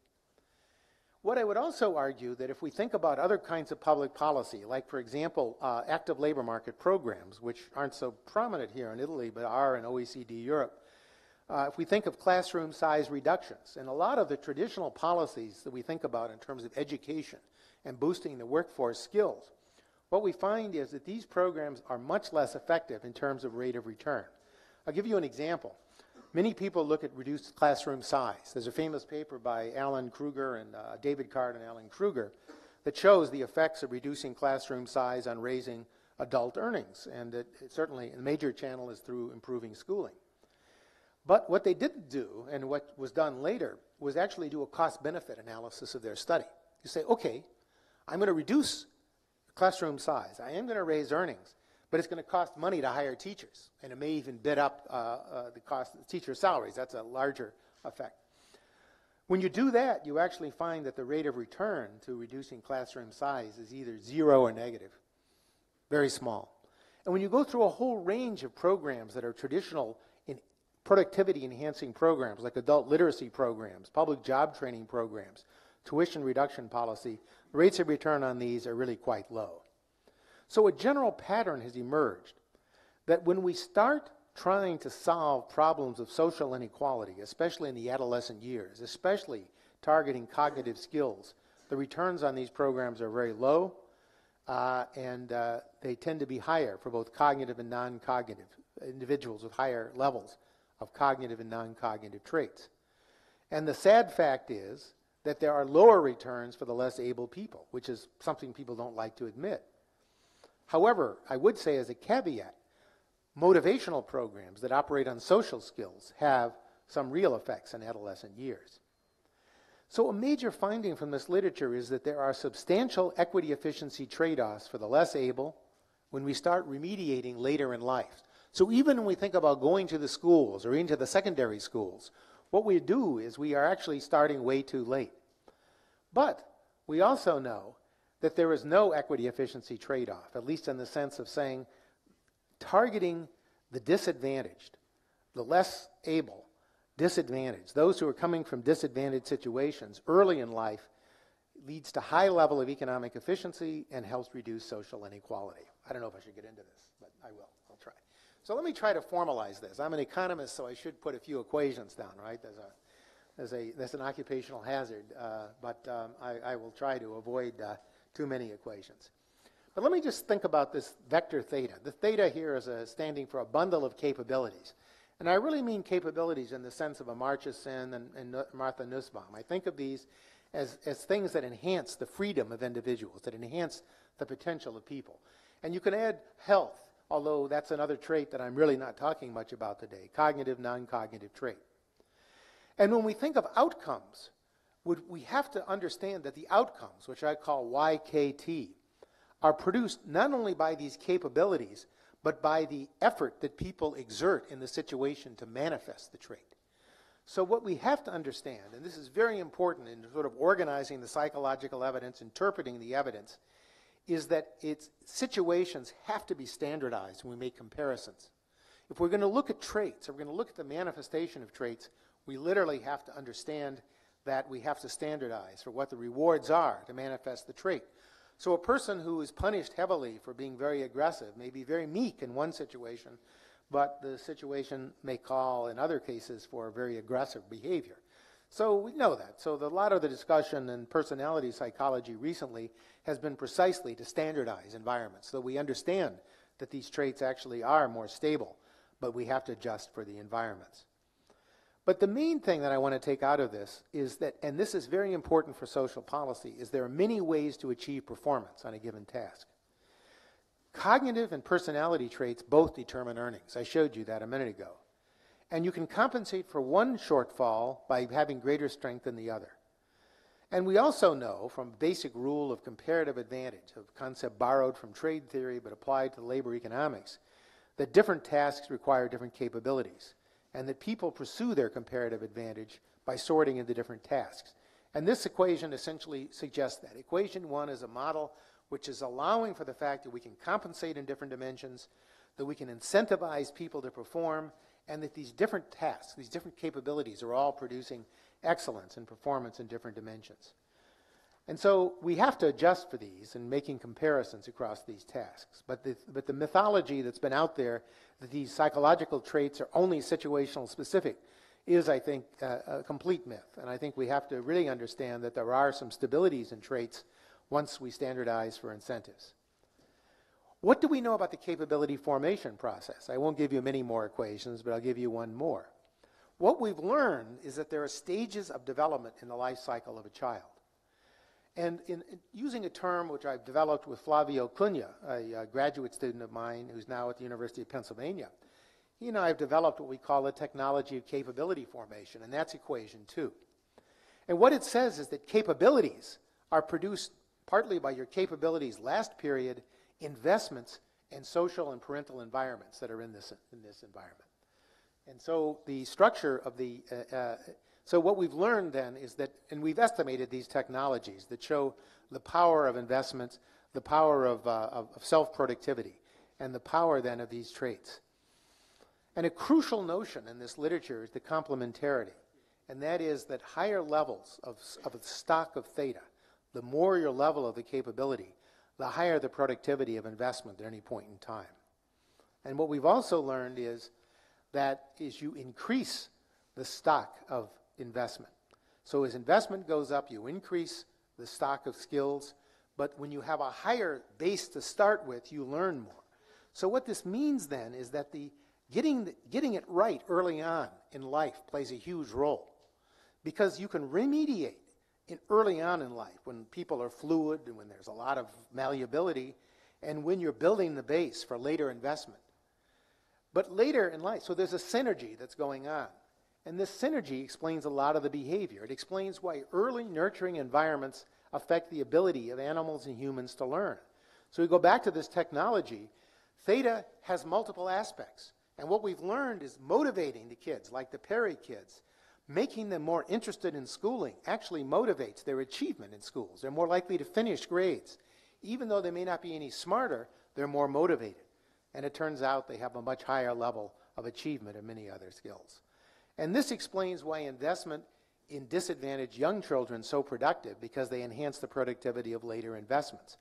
What I would also argue that if we think about other kinds of public policy, like, for example, uh, active labor market programs, which aren't so prominent here in Italy but are in OECD Europe, uh, if we think of classroom size reductions, and a lot of the traditional policies that we think about in terms of education and boosting the workforce skills what we find is that these programs are much less effective in terms of rate of return. I'll give you an example. Many people look at reduced classroom size. There's a famous paper by Alan Krueger and uh, David Card and Alan Krueger that shows the effects of reducing classroom size on raising adult earnings. And it certainly, the major channel is through improving schooling. But what they didn't do, and what was done later, was actually do a cost benefit analysis of their study. You say, okay, I'm going to reduce classroom size. I am going to raise earnings, but it's going to cost money to hire teachers, and it may even bid up uh, uh, the cost of teacher salaries. That's a larger effect. When you do that, you actually find that the rate of return to reducing classroom size is either zero or negative, very small. And when you go through a whole range of programs that are traditional in productivity enhancing programs like adult literacy programs, public job training programs, tuition reduction policy, rates of return on these are really quite low. So a general pattern has emerged that when we start trying to solve problems of social inequality, especially in the adolescent years, especially targeting cognitive skills, the returns on these programs are very low, uh, and uh, they tend to be higher for both cognitive and non cognitive individuals with higher levels of cognitive and non cognitive traits. And the sad fact is that there are lower returns for the less able people, which is something people don't like to admit. However, I would say as a caveat, motivational programs that operate on social skills have some real effects in adolescent years. So, a major finding from this literature is that there are substantial equity efficiency trade offs for the less able when we start remediating later in life. So, even when we think about going to the schools or into the secondary schools, what we do is we are actually starting way too late. But we also know that there is no equity efficiency trade off, at least in the sense of saying targeting the disadvantaged, the less able, disadvantaged, those who are coming from disadvantaged situations early in life leads to high level of economic efficiency and helps reduce social inequality. I don't know if I should get into this, but I will. I'll try. So let me try to formalize this. I'm an economist, so I should put a few equations down, right? There's a there's a there's an occupational hazard, uh, but um, I, I, will try to avoid uh, too many equations. But let me just think about this vector theta. The theta here is a, standing for a bundle of capabilities. And I really mean capabilities in the sense of Amartya Sen and, and Martha Nussbaum. I think of these as, as things that enhance the freedom of individuals, that enhance the potential of people. And you can add health, although that's another trait that I'm really not talking much about today cognitive, non cognitive trait. And when we think of outcomes, we have to understand that the outcomes, which I call YKT, are produced not only by these capabilities, but by the effort that people exert in the situation to manifest the trait. So, what we have to understand, and this is very important in sort of organizing the psychological evidence, interpreting the evidence, is that its situations have to be standardized when we make comparisons. If we're going to look at traits, if we're going to look at the manifestation of traits, we literally have to understand that we have to standardize for what the rewards are to manifest the trait. So a person who is punished heavily for being very aggressive may be very meek in one situation, but the situation may call in other cases for very aggressive behavior. So we know that. So the, a lot of the discussion in personality psychology recently has been precisely to standardize environments so we understand that these traits actually are more stable, but we have to adjust for the environments. But the main thing that I want to take out of this is that, and this is very important for social policy, is there are many ways to achieve performance on a given task. Cognitive and personality traits both determine earnings. I showed you that a minute ago. And you can compensate for one shortfall by having greater strength than the other. And we also know from basic rule of comparative advantage, a concept borrowed from trade theory but applied to labor economics, that different tasks require different capabilities and that people pursue their comparative advantage by sorting into different tasks. And this equation essentially suggests that. Equation one is a model which is allowing for the fact that we can compensate in different dimensions, that we can incentivize people to perform, and that these different tasks, these different capabilities, are all producing excellence and performance in different dimensions. And so we have to adjust for these and making comparisons across these tasks. But the, but the mythology that's been out there that these psychological traits are only situational specific is, I think, uh, a complete myth. And I think we have to really understand that there are some stabilities in traits once we standardize for incentives. What do we know about the capability formation process? I won't give you many more equations, but I'll give you one more. What we've learned is that there are stages of development in the life cycle of a child. And in, in, using a term which I've developed with Flavio Cunha, a, a, graduate student of mine who's now at the University of Pennsylvania, he and I have developed what we call a technology of capability formation, and that's equation two. And what it says is that capabilities are produced partly by your capabilities last period, investments, and social and parental environments that are in this, in this environment. And so the structure of the uh, uh, so what we've learned then is that, and we've estimated these technologies that show the power of investments, the power of, uh, of, of self-productivity, and the power then of these traits. And a crucial notion in this literature is the complementarity, and that is that higher levels of, of the stock of theta, the more your level of the capability, the higher the productivity of investment at any point in time. And what we've also learned is that is you increase the stock of investment. So as investment goes up, you increase the stock of skills, but when you have a higher base to start with, you learn more. So what this means then is that the getting, the, getting it right early on in life plays a huge role because you can remediate in early on in life when people are fluid and when there's a lot of malleability and when you're building the base for later investment. But later in life, so there's a synergy that's going on. And this synergy explains a lot of the behavior. It explains why early nurturing environments affect the ability of animals and humans to learn. So we go back to this technology. Theta has multiple aspects. And what we've learned is motivating the kids, like the Perry kids, making them more interested in schooling actually motivates their achievement in schools. They're more likely to finish grades. Even though they may not be any smarter, they're more motivated. And it turns out they have a much higher level of achievement in many other skills. And this explains why investment in disadvantaged young children so productive because they enhance the productivity of later investments.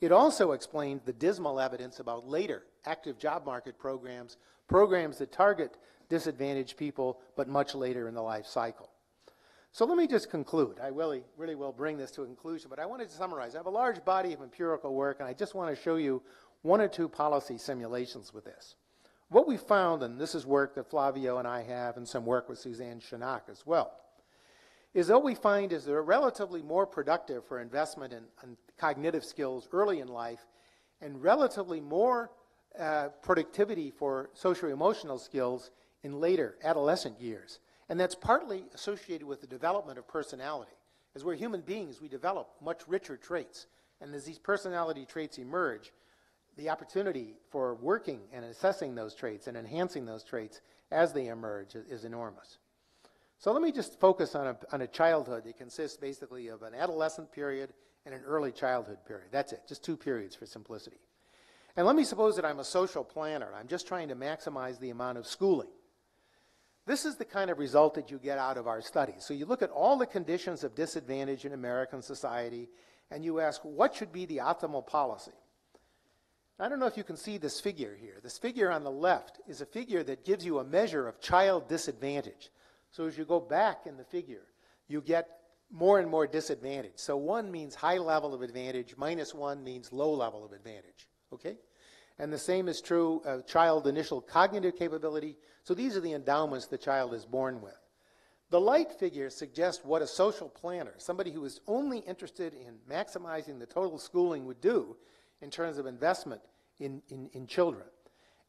It also explains the dismal evidence about later active job market programs, programs that target disadvantaged people, but much later in the life cycle. So let me just conclude. I really, really will bring this to a conclusion, but I wanted to summarize. I have a large body of empirical work, and I just want to show you one or two policy simulations with this. What we found, and this is work that Flavio and I have, and some work with Susanne Schennach as well, is what we find is they're relatively more productive for investment in, in cognitive skills early in life, and relatively more uh, productivity for socio-emotional skills in later adolescent years. And that's partly associated with the development of personality. As we're human beings, we develop much richer traits. And as these personality traits emerge, the opportunity for working and assessing those traits and enhancing those traits as they emerge is, enormous. So let me just focus on a, on a childhood. It consists basically of an adolescent period and an early childhood period. That's it, just two periods for simplicity. And let me suppose that I'm a social planner. I'm just trying to maximize the amount of schooling. This is the kind of result that you get out of our study. So you look at all the conditions of disadvantage in American society and you ask, what should be the optimal policy? I don't know if you can see this figure here. This figure on the left is a figure that gives you a measure of child disadvantage. So as you go back in the figure, you get more and more disadvantage. So one means high level of advantage, minus one means low level of advantage. Okay? And the same is true of child initial cognitive capability. So these are the endowments the child is born with. The light figure suggests what a social planner, somebody who is only interested in maximizing the total schooling, would do in terms of investment in, in, in children.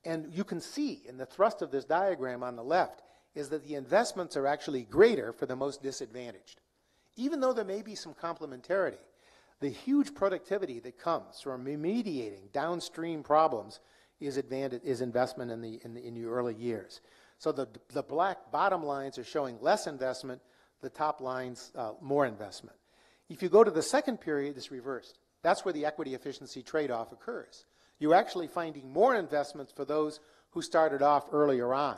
And you can see in the thrust of this diagram on the left is that the investments are actually greater for the most disadvantaged. Even though there may be some complementarity, the huge productivity that comes from remediating downstream problems is, advantage, is investment in the, in the, in the early years. So the, the black bottom lines are showing less investment, the top lines uh, more investment. If you go to the second period, it's reversed. That's where the equity efficiency trade-off occurs. You're actually finding more investments for those who started off earlier on.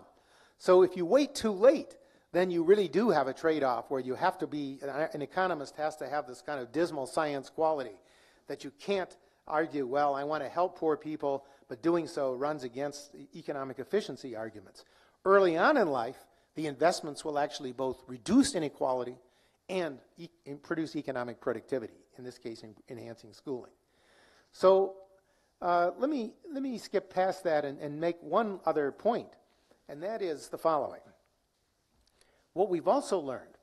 So if you wait too late, then you really do have a trade-off where you have to be, an economist has to have this kind of dismal science quality that you can't argue, well, I want to help poor people, but doing so runs against economic efficiency arguments. Early on in life, the investments will actually both reduce inequality and e produce economic productivity, in this case, in enhancing schooling. So uh, let, me, let me skip past that and, and make one other point, and that is the following. What we've also learned,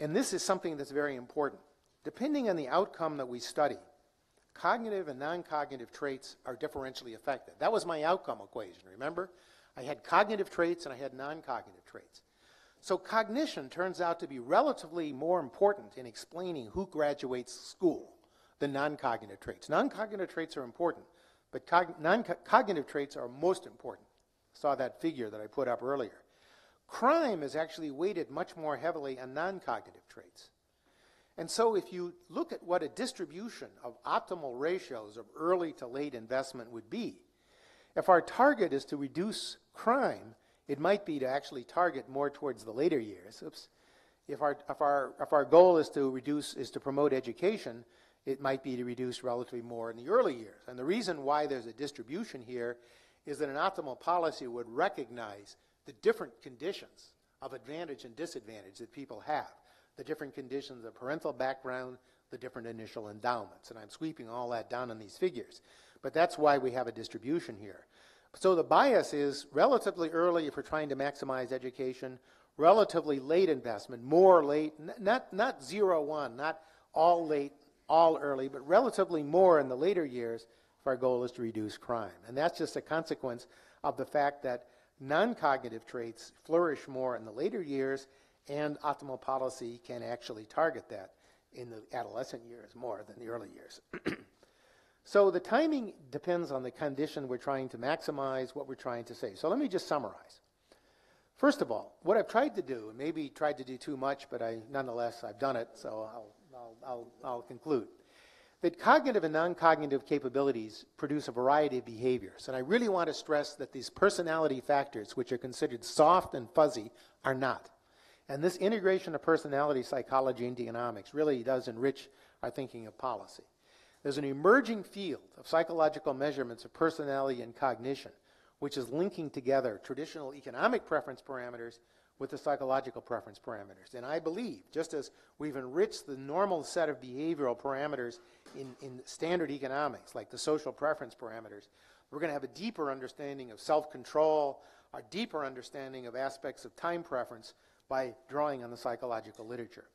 and this is something that's very important, depending on the outcome that we study, cognitive and non-cognitive traits are differentially affected. That was my outcome equation, remember? I had cognitive traits and I had non-cognitive traits. So cognition turns out to be relatively more important in explaining who graduates school than non-cognitive traits. Non-cognitive traits are important, but non-cognitive traits are most important. Saw that figure that I put up earlier. Crime is actually weighted much more heavily on non-cognitive traits. And so if you look at what a distribution of optimal ratios of early to late investment would be, if our target is to reduce crime, it might be to actually target more towards the later years. Oops. If our, if our, if our goal is to reduce, is to promote education, it might be to reduce relatively more in the early years. And the reason why there's a distribution here is that an optimal policy would recognize the different conditions of advantage and disadvantage that people have, the different conditions of parental background, the different initial endowments. And I'm sweeping all that down in these figures. But that's why we have a distribution here. So the bias is relatively early if we're trying to maximize education, relatively late investment, more late, not, not zero one, not all late, all early, but relatively more in the later years if our goal is to reduce crime. And that's just a consequence of the fact that non cognitive traits flourish more in the later years, and optimal policy can actually target that in the adolescent years more than the early years. <clears throat> so the timing depends on the condition we're trying to maximize, what we're trying to say. So let me just summarize. First of all, what I've tried to do, and maybe tried to do too much, but I nonetheless I've done it, so I'll, I'll, I'll, I'll conclude that cognitive and non-cognitive capabilities produce a variety of behaviors. And I really want to stress that these personality factors, which are considered soft and fuzzy, are not. And this integration of personality psychology into economics really does enrich our thinking of policy. There's an emerging field of psychological measurements of personality and cognition, which is linking together traditional economic preference parameters with the psychological preference parameters. And I believe, just as we've enriched the normal set of behavioral parameters in, in standard economics, like the social preference parameters, we're going to have a deeper understanding of self control, a deeper understanding of aspects of time preference by drawing on the psychological literature.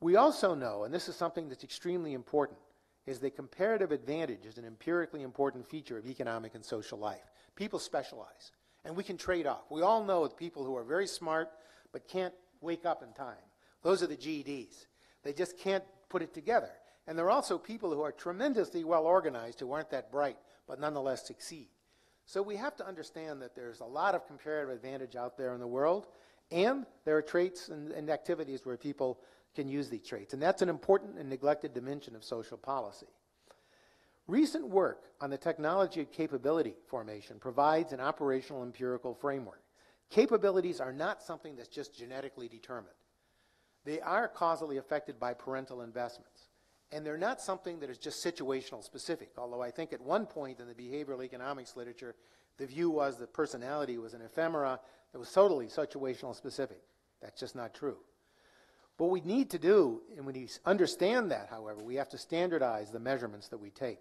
We also know, and this is something that's extremely important, is that comparative advantage is an empirically important feature of economic and social life. People specialize, and we can trade off. We all know people who are very smart but can't wake up in time. Those are the GEDs. They just can't put it together. And there are also people who are tremendously well organized who aren't that bright, but nonetheless succeed. So we have to understand that there's a lot of comparative advantage out there in the world, and there are traits and, and activities where people can use these traits. And that's an important and neglected dimension of social policy. Recent work on the technology of capability formation provides an operational empirical framework. Capabilities are not something that's just genetically determined. They are causally affected by parental investments. And they're not something that is just situational specific, although I think at one point in the behavioral economics literature, the view was that personality was an ephemera that was totally situational specific. That's just not true. What we need to do, and when you understand that, however, we have to standardize the measurements that we take.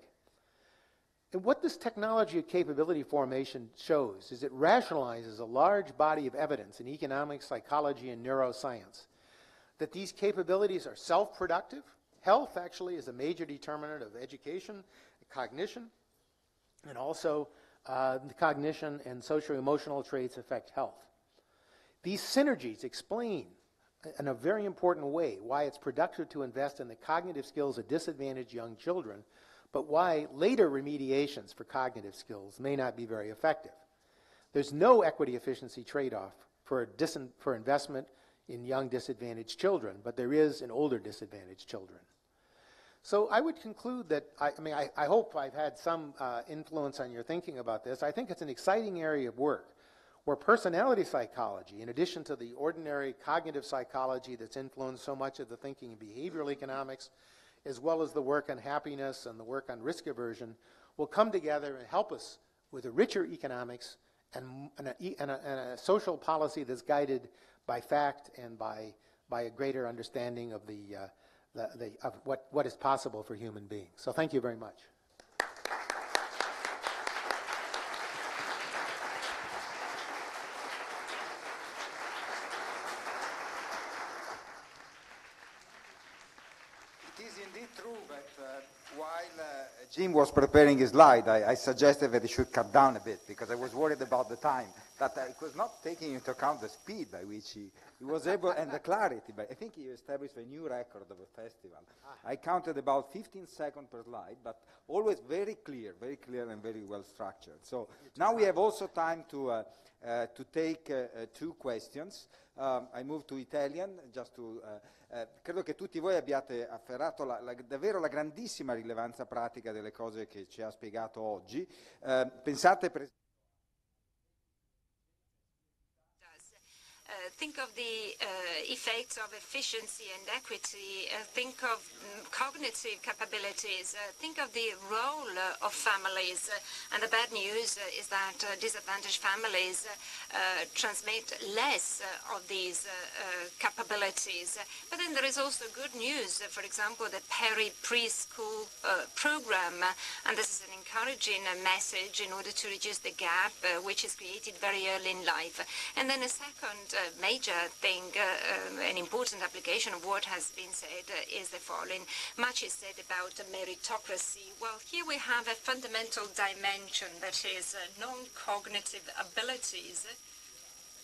And what this technology of capability formation shows is it rationalizes a large body of evidence in economics, psychology, and neuroscience that these capabilities are self productive, Health actually is a major determinant of education, cognition, and also uh, the cognition and social emotional traits affect health. These synergies explain in a very important way why it's productive to invest in the cognitive skills of disadvantaged young children, but why later remediations for cognitive skills may not be very effective. There's no equity efficiency trade off for, for investment in young disadvantaged children, but there is in older disadvantaged children. So I would conclude that, I, I mean, I, I, hope I've had some uh, influence on your thinking about this. I think it's an exciting area of work where personality psychology, in addition to the ordinary cognitive psychology that's influenced so much of the thinking in behavioral economics, as well as the work on happiness and the work on risk aversion, will come together and help us with a richer economics and, and, a, and, a, and a social policy that's guided by fact and by, by a greater understanding of the uh, the, the, of what, what is possible for human beings. So thank you very much. It is indeed true that uh, while uh, Jim was preparing his slide, I, I, suggested that he should cut down a bit because I was worried about the time. That it was not taking into account the speed by which he he was able, and the clarity, but I think he established a new record of a festival. Ah. I counted about 15 seconds per slide, but always very clear, very clear and very well structured. So now we have also time to, uh, uh, to take uh, uh two questions. Um, I move to Italian, just to, uh, uh, credo che tutti voi abbiate afferrato la, la, davvero la grandissima rilevanza pratica delle cose che ci ha spiegato oggi. pensate per think of the uh, effects of efficiency and equity, uh, think of mm, cognitive capabilities, uh, think of the role uh, of families. Uh, and the bad news uh, is that disadvantaged families transmit less of these capabilities. But then there is also good news, for example, the Perry preschool program, and this is an encouraging message in order to reduce the gap which is created very early in life. And then a second major thing, uh, um, an important application of what has been said uh, is the following. Much is said about meritocracy. Well, here we have a fundamental dimension that is non-cognitive abilities,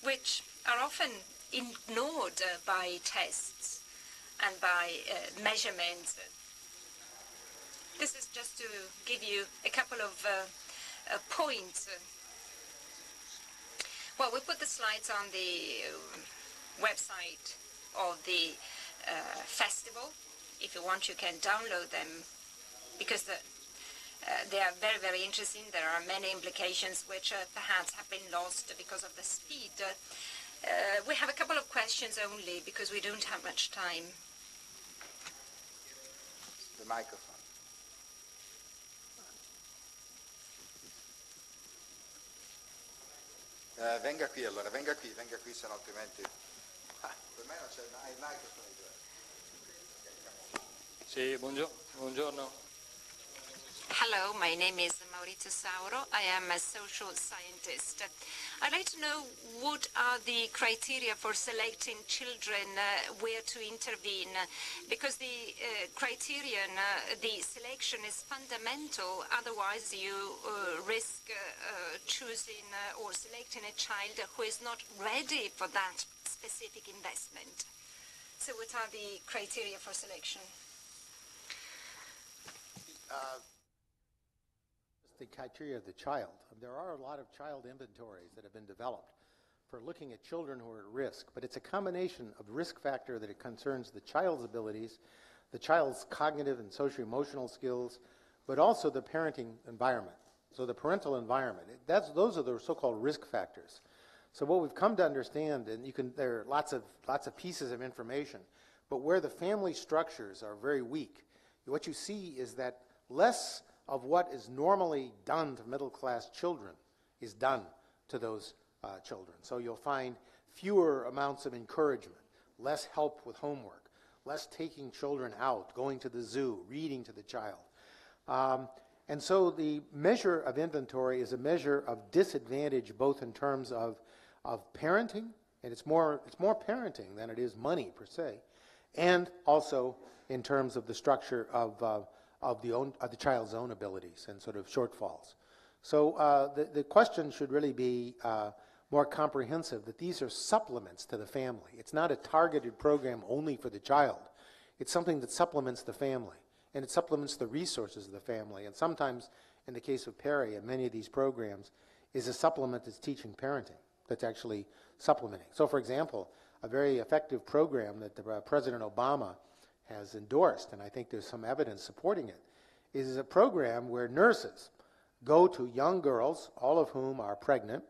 which are often ignored by tests and by uh, measurements. This is just to give you a couple of uh, uh, points well, we put the slides on the uh, website of the uh, festival. If you want, you can download them because the, uh, they are very, very interesting. There are many implications which uh, perhaps have been lost because of the speed. Uh, we have a couple of questions only because we don't have much time. The microphone. Eh, venga qui allora, venga qui, venga qui, se no altrimenti... Ah, per me non c'è mai il microfono. Sì, buongiorno. buongiorno. Hello, my name is Maurizio Sauro. I am a social scientist. I'd like to know what are the criteria for selecting children uh, where to intervene, because the uh, criterion, uh, the selection is fundamental. Otherwise, you uh, risk uh, uh, choosing or selecting a child who is not ready for that specific investment. So, what are the criteria for selection? The criteria of the child. There are a lot of child inventories that have been developed for looking at children who are at risk, but it's a combination of risk factor that it concerns the child's abilities, the child's cognitive and socio-emotional skills, but also the parenting environment. So the parental environment, that's, those are the so-called risk factors. So what we've come to understand, and you can, there are lots of, lots of pieces of information, but where the family structures are very weak, what you see is that less of what is normally done to middle class children is done to those uh, children. So you'll find fewer amounts of encouragement, less help with homework, less taking children out, going to the zoo, reading to the child. Um, and so the measure of inventory is a measure of disadvantage both in terms of, of parenting, and it's more, it's more parenting than it is money per se, and also in terms of the structure of uh, of the, own, of the child's own abilities and sort of shortfalls. So uh, the, the question should really be uh, more comprehensive that these are supplements to the family. It's not a targeted program only for the child. It's something that supplements the family and it supplements the resources of the family. And sometimes, in the case of Perry and many of these programs, is a supplement that's teaching parenting, that's actually supplementing. So, for example, a very effective program that the, uh, President Obama has endorsed, and I think there's some evidence supporting it, is a program where nurses go to young girls, all of whom are pregnant,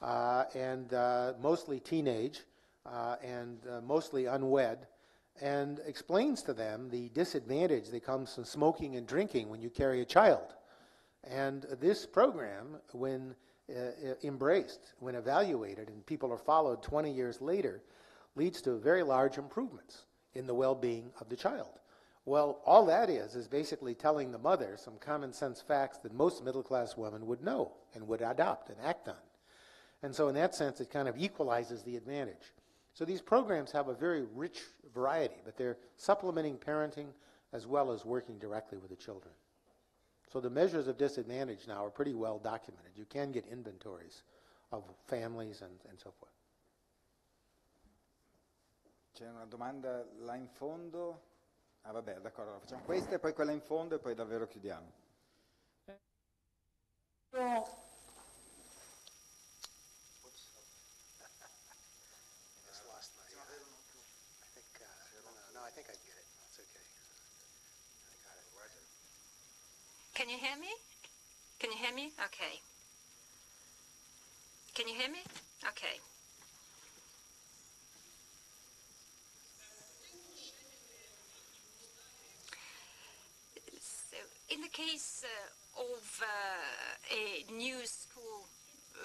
uh, and uh, mostly teenage, uh, and uh, mostly unwed, and explains to them the disadvantage that comes from smoking and drinking when you carry a child. And this program, when uh, embraced, when evaluated, and people are followed 20 years later, leads to very large improvements in the well being of the child. Well, all that is, is basically telling the mother some common sense facts that most middle class women would know and would adopt and act on. And so, in that sense, it kind of equalizes the advantage. So, these programs have a very rich variety, but they're supplementing parenting as well as working directly with the children. So, the measures of disadvantage now are pretty well documented. You can get inventories of families and, and so forth. C'è una domanda là in fondo. Ah vabbè, d'accordo, facciamo questa e poi quella in fondo e poi davvero chiudiamo. No. Can you hear me? Can you hear me? Okay. Can you hear me? Okay. Case uh, of uh, a new school uh,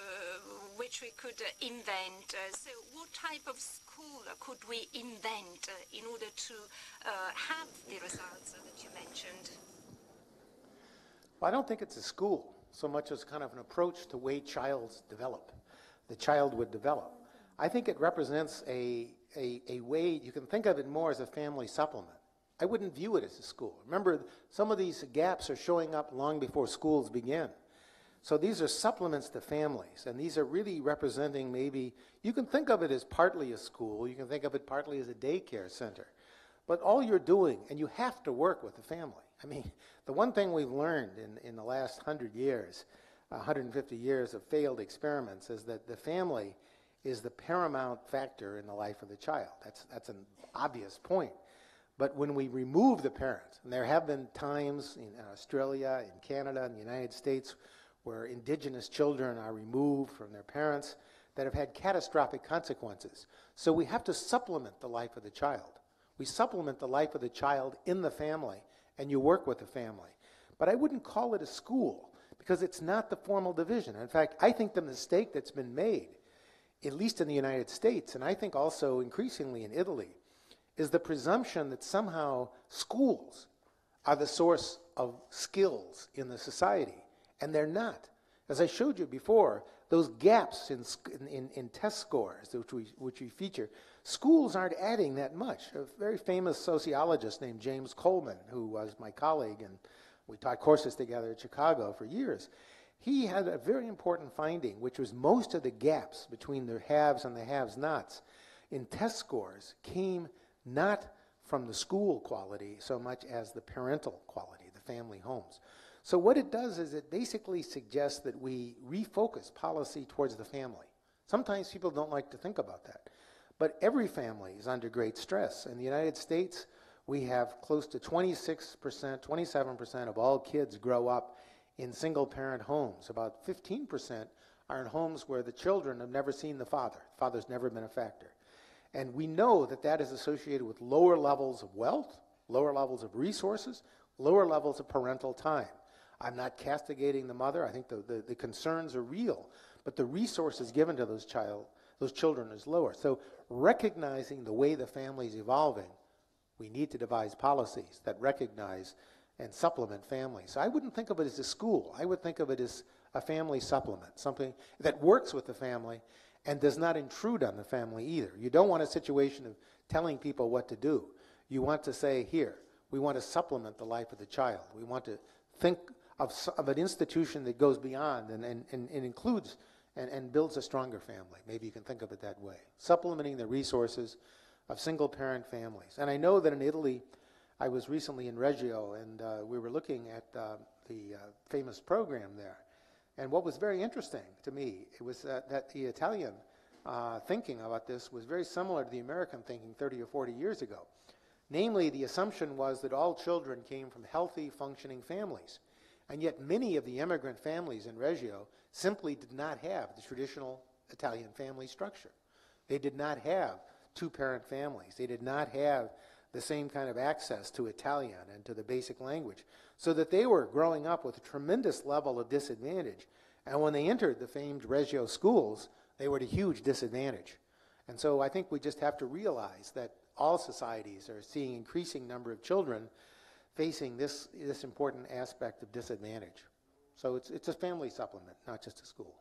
which we could uh, invent. Uh, so what type of school could we invent uh, in order to have the results that you mentioned? Well, I don't think it's a school so much as kind of an approach to way childs develop, the child would develop. I think it represents a, a, a way, you can think of it more as a family supplement. I wouldn't view it as a school. Remember, some of these gaps are showing up long before schools begin. So these are supplements to families, and these are really representing maybe, you can think of it as partly a school, you can think of it partly as a daycare center. But all you're doing, and you have to work with the family. I mean, <laughs> the one thing we've learned in, in the last 100 years, 150 years of failed experiments, is that the family is the paramount factor in the life of the child. That's, that's an obvious point. But when we remove the parent, and there have been times in Australia, in Canada, in the United States, where indigenous children are removed from their parents that have had catastrophic consequences. So we have to supplement the life of the child. We supplement the life of the child in the family, and you work with the family. But I wouldn't call it a school because it's not the formal division. In fact, I think the mistake that's been made, at least in the United States, and I think also increasingly in Italy, is the presumption that somehow schools are the source of skills in the society, and they're not. As I showed you before, those gaps in, in, in test scores, which we, which we feature, schools aren't adding that much. A very famous sociologist named James Coleman, who was my colleague, and we taught courses together at Chicago for years, he had a very important finding, which was most of the gaps between the haves and the haves nots in test scores came not from the school quality so much as the parental quality, the family homes. So, what it does is it basically suggests that we refocus policy towards the family. Sometimes people don't like to think about that. But every family is under great stress. In the United States, we have close to 26%, 27% of all kids grow up in single parent homes. About 15% are in homes where the children have never seen the father. The father's never been a factor. And we know that that is associated with lower levels of wealth, lower levels of resources, lower levels of parental time. I'm not castigating the mother. I think the, the, the, concerns are real, but the resources given to those child, those children is lower. So recognizing the way the family is evolving, we need to devise policies that recognize and supplement families. So I wouldn't think of it as a school. I would think of it as a family supplement, something that works with the family and does not intrude on the family either. You don't want a situation of telling people what to do. You want to say, here, we want to supplement the life of the child. We want to think of, of an institution that goes beyond and, and, and, and includes and, and builds a stronger family. Maybe you can think of it that way. Supplementing the resources of single parent families. And I know that in Italy, I was recently in Reggio and uh, we were looking at uh, the uh, famous program there. And what was very interesting to me, it was that, that the Italian uh, thinking about this was very similar to the American thinking 30 or 40 years ago. Namely, the assumption was that all children came from healthy, functioning families. And yet, many of the immigrant families in Reggio simply did not have the traditional Italian family structure. They did not have two parent families. They did not have the same kind of access to Italian and to the basic language. So that they were growing up with a tremendous level of disadvantage. And when they entered the famed Reggio schools, they were at a huge disadvantage. And so I think we just have to realize that all societies are seeing increasing number of children facing this, this important aspect of disadvantage. So it's, it's a family supplement, not just a school.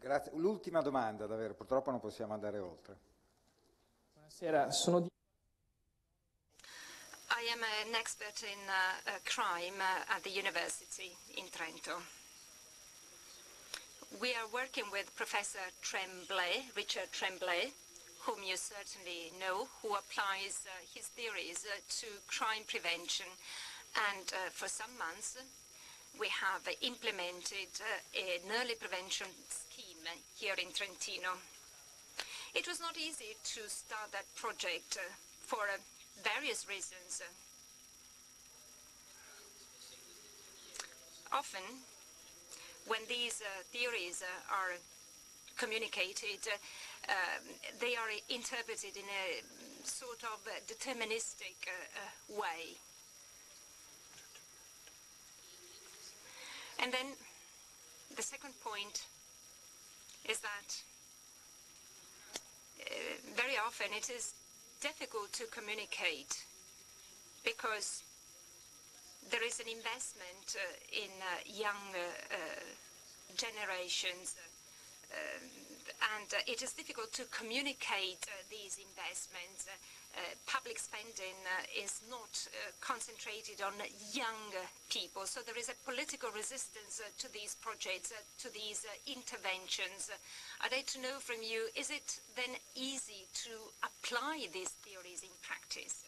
Grazie. L'ultima domanda, davvero, purtroppo non possiamo andare oltre. Buonasera, sono I am an expert in uh, uh, crime uh, at the university in Trento. We are working with Professor Tremblay, Richard Tremblay, whom you certainly know, who applies uh, his theories uh, to crime prevention. And uh, for some months, we have implemented an early prevention scheme here in Trentino. It was not easy to start that project for various reasons. Often, when these uh, theories uh, are communicated, uh, um, they are interpreted in a sort of deterministic way. And then the second point is that uh, very often it is difficult to communicate because there is an investment uh, in uh, young uh, uh, generations uh, and uh, it is difficult to communicate these investments. Uh, uh, public spending uh, is not concentrated on young people, so there is a political resistance to these projects, to these interventions. I'd like to know from you, is it then easy to apply these theories in practice?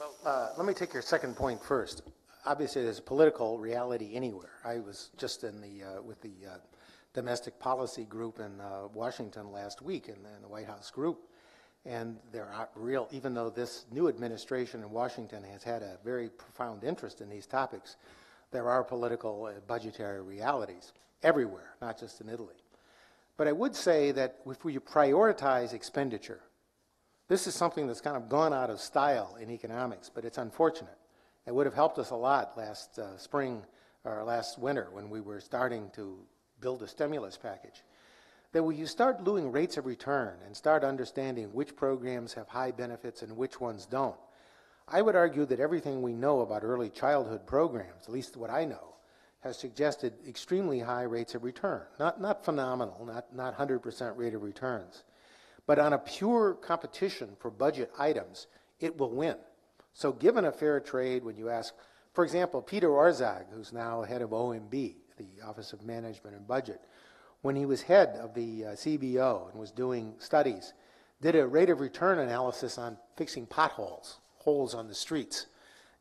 Well, uh, let me take your second point first. Obviously, there's a political reality anywhere. I was just in the uh, with the uh, domestic policy group in uh, Washington last week in, the White House group. And there are real, even though this new administration in Washington has had a very profound interest in these topics, there are political uh, budgetary realities everywhere, not just in Italy. But I would say that if we prioritize expenditure, this is something that's kind of gone out of style in economics, but it's unfortunate. It would have helped us a lot last uh, spring or last winter when we were starting to build a stimulus package. That when you start doing rates of return and start understanding which programs have high benefits and which ones don't, I would argue that everything we know about early childhood programs, at least what I know, has suggested extremely high rates of return. Not, not phenomenal, not, not 100% rate of returns. But on a pure competition for budget items, it will win. So given a fair trade, when you ask, for example, Peter Orszag, who's now head of OMB, the Office of Management and Budget, when he was head of the uh, CBO and was doing studies, did a rate of return analysis on fixing potholes, holes on the streets.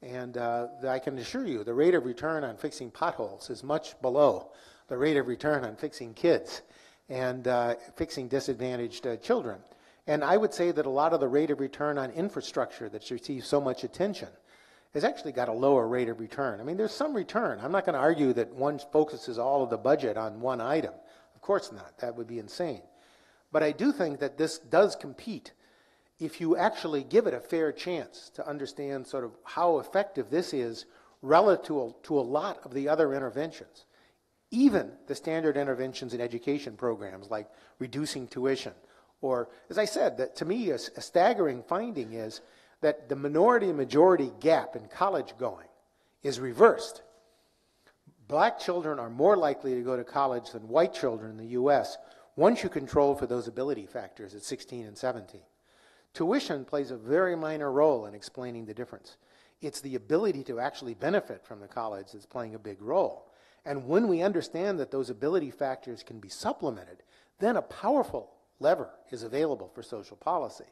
And uh, I can assure you, the rate of return on fixing potholes is much below the rate of return on fixing kids and uh, fixing disadvantaged uh, children. And I would say that a lot of the rate of return on infrastructure that's received so much attention has actually got a lower rate of return. I mean, there's some return. I'm not going to argue that one focuses all of the budget on one item. Course not. That would be insane. But I do think that this does compete if you actually give it a fair chance to understand sort of how effective this is relative to a, to a lot of the other interventions. Even the standard interventions in education programs like reducing tuition, or, as I said, that to me a, a staggering finding is that the minority majority gap in college going is reversed. Black children are more likely to go to college than white children in the U.S. once you control for those ability factors at 16 and 17. Tuition plays a very minor role in explaining the difference. It's the ability to actually benefit from the college that's playing a big role. And when we understand that those ability factors can be supplemented, then a powerful lever is available for social policy.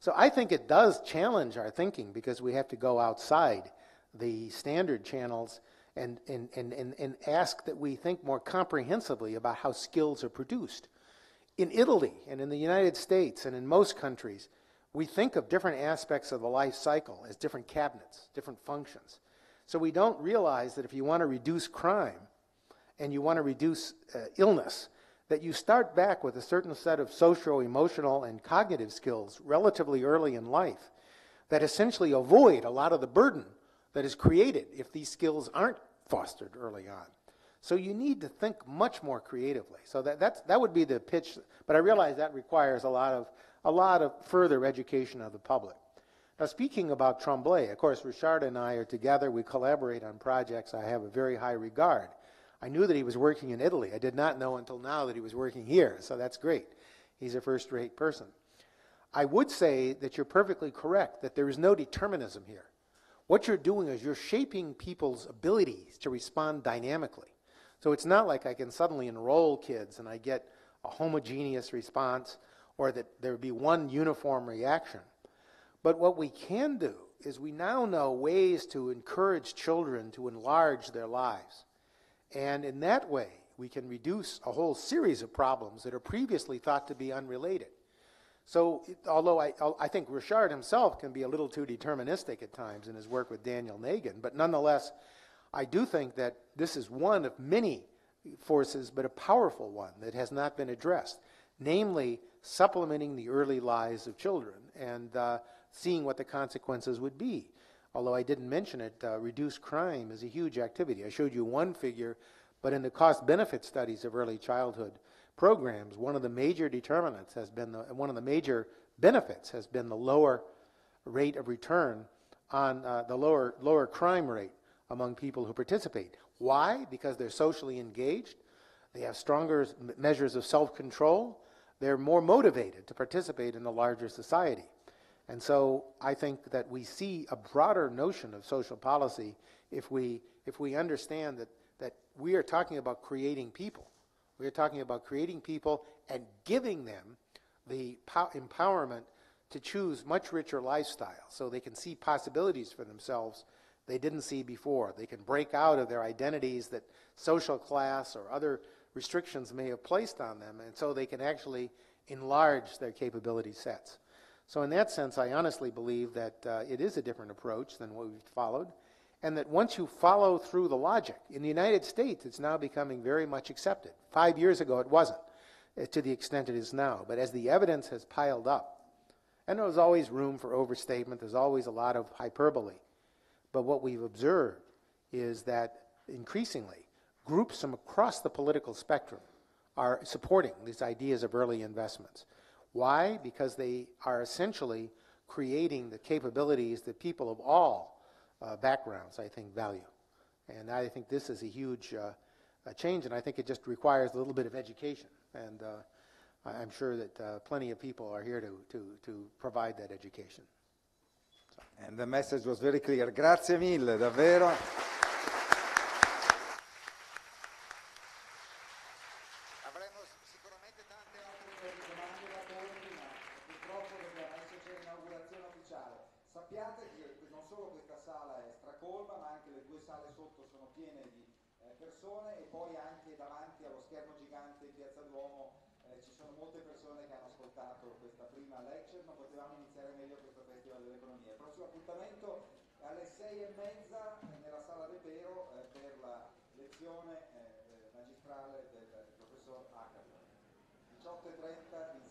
So I think it does challenge our thinking because we have to go outside the standard channels and, and, and, and, and ask that we think more comprehensively about how skills are produced. In Italy and in the United States and in most countries, we think of different aspects of the life cycle as different cabinets, different functions. So we don't realize that if you want to reduce crime and you want to reduce uh, illness, that you start back with a certain set of social, emotional, and cognitive skills relatively early in life that essentially avoid a lot of the burden that is created if these skills aren't fostered early on. So you need to think much more creatively. So that, that's, that would be the pitch, but I realize that requires a lot of, a lot of further education of the public. Now, speaking about Tremblay, of course, Richard and I are together. We collaborate on projects I have a very high regard. I knew that he was working in Italy. I did not know until now that he was working here, so that's great. He's a first rate person. I would say that you're perfectly correct that there is no determinism here. What you're doing is you're shaping people's abilities to respond dynamically. So it's not like I can suddenly enroll kids and I get a homogeneous response or that there would be one uniform reaction. But what we can do is we now know ways to encourage children to enlarge their lives. And in that way, we can reduce a whole series of problems that are previously thought to be unrelated. So, although I, I think Richard himself can be a little too deterministic at times in his work with Daniel Nagin, but nonetheless, I do think that this is one of many forces, but a powerful one that has not been addressed, namely supplementing the early lives of children and uh, seeing what the consequences would be. although I didn't mention it, uh, reduced crime is a huge activity. I showed you one figure, but in the cost benefit studies of early childhood programs, one of the major determinants has been the, one of the major benefits has been the lower rate of return on uh, the lower lower crime rate among people who participate. Why? Because they're socially engaged. They have stronger measures of self-control. They're more motivated to participate in the larger society. And so I think that we see a broader notion of social policy if we, if we understand that, that we are talking about creating people. We are talking about creating people and giving them the pow- empowerment to choose much richer lifestyles so they can see possibilities for themselves they didn't see before. They can break out of their identities that social class or other restrictions may have placed on them, and so they can actually enlarge their capability sets. So, in that sense, I honestly believe that uh, it is a different approach than what we've followed, and that once you follow through the logic, in the United States, it's now becoming very much accepted. Five years ago, it wasn't, uh, to the extent it is now. But as the evidence has piled up, and there's always room for overstatement, there's always a lot of hyperbole. But what we've observed is that increasingly, groups from across the political spectrum are supporting these ideas of early investments. Why? Because they are essentially creating the capabilities that people of all uh, backgrounds, I think, value. And I think this is a huge uh, a change, and I think it just requires a little bit of education. And uh, I'm sure that uh, plenty of people are here to, to, to provide that education. And the message was very clear. Grazie mille, davvero. 6 e mezza eh, nella sala De Bero eh, per la lezione eh, magistrale del professor Ackerman. 18.30 in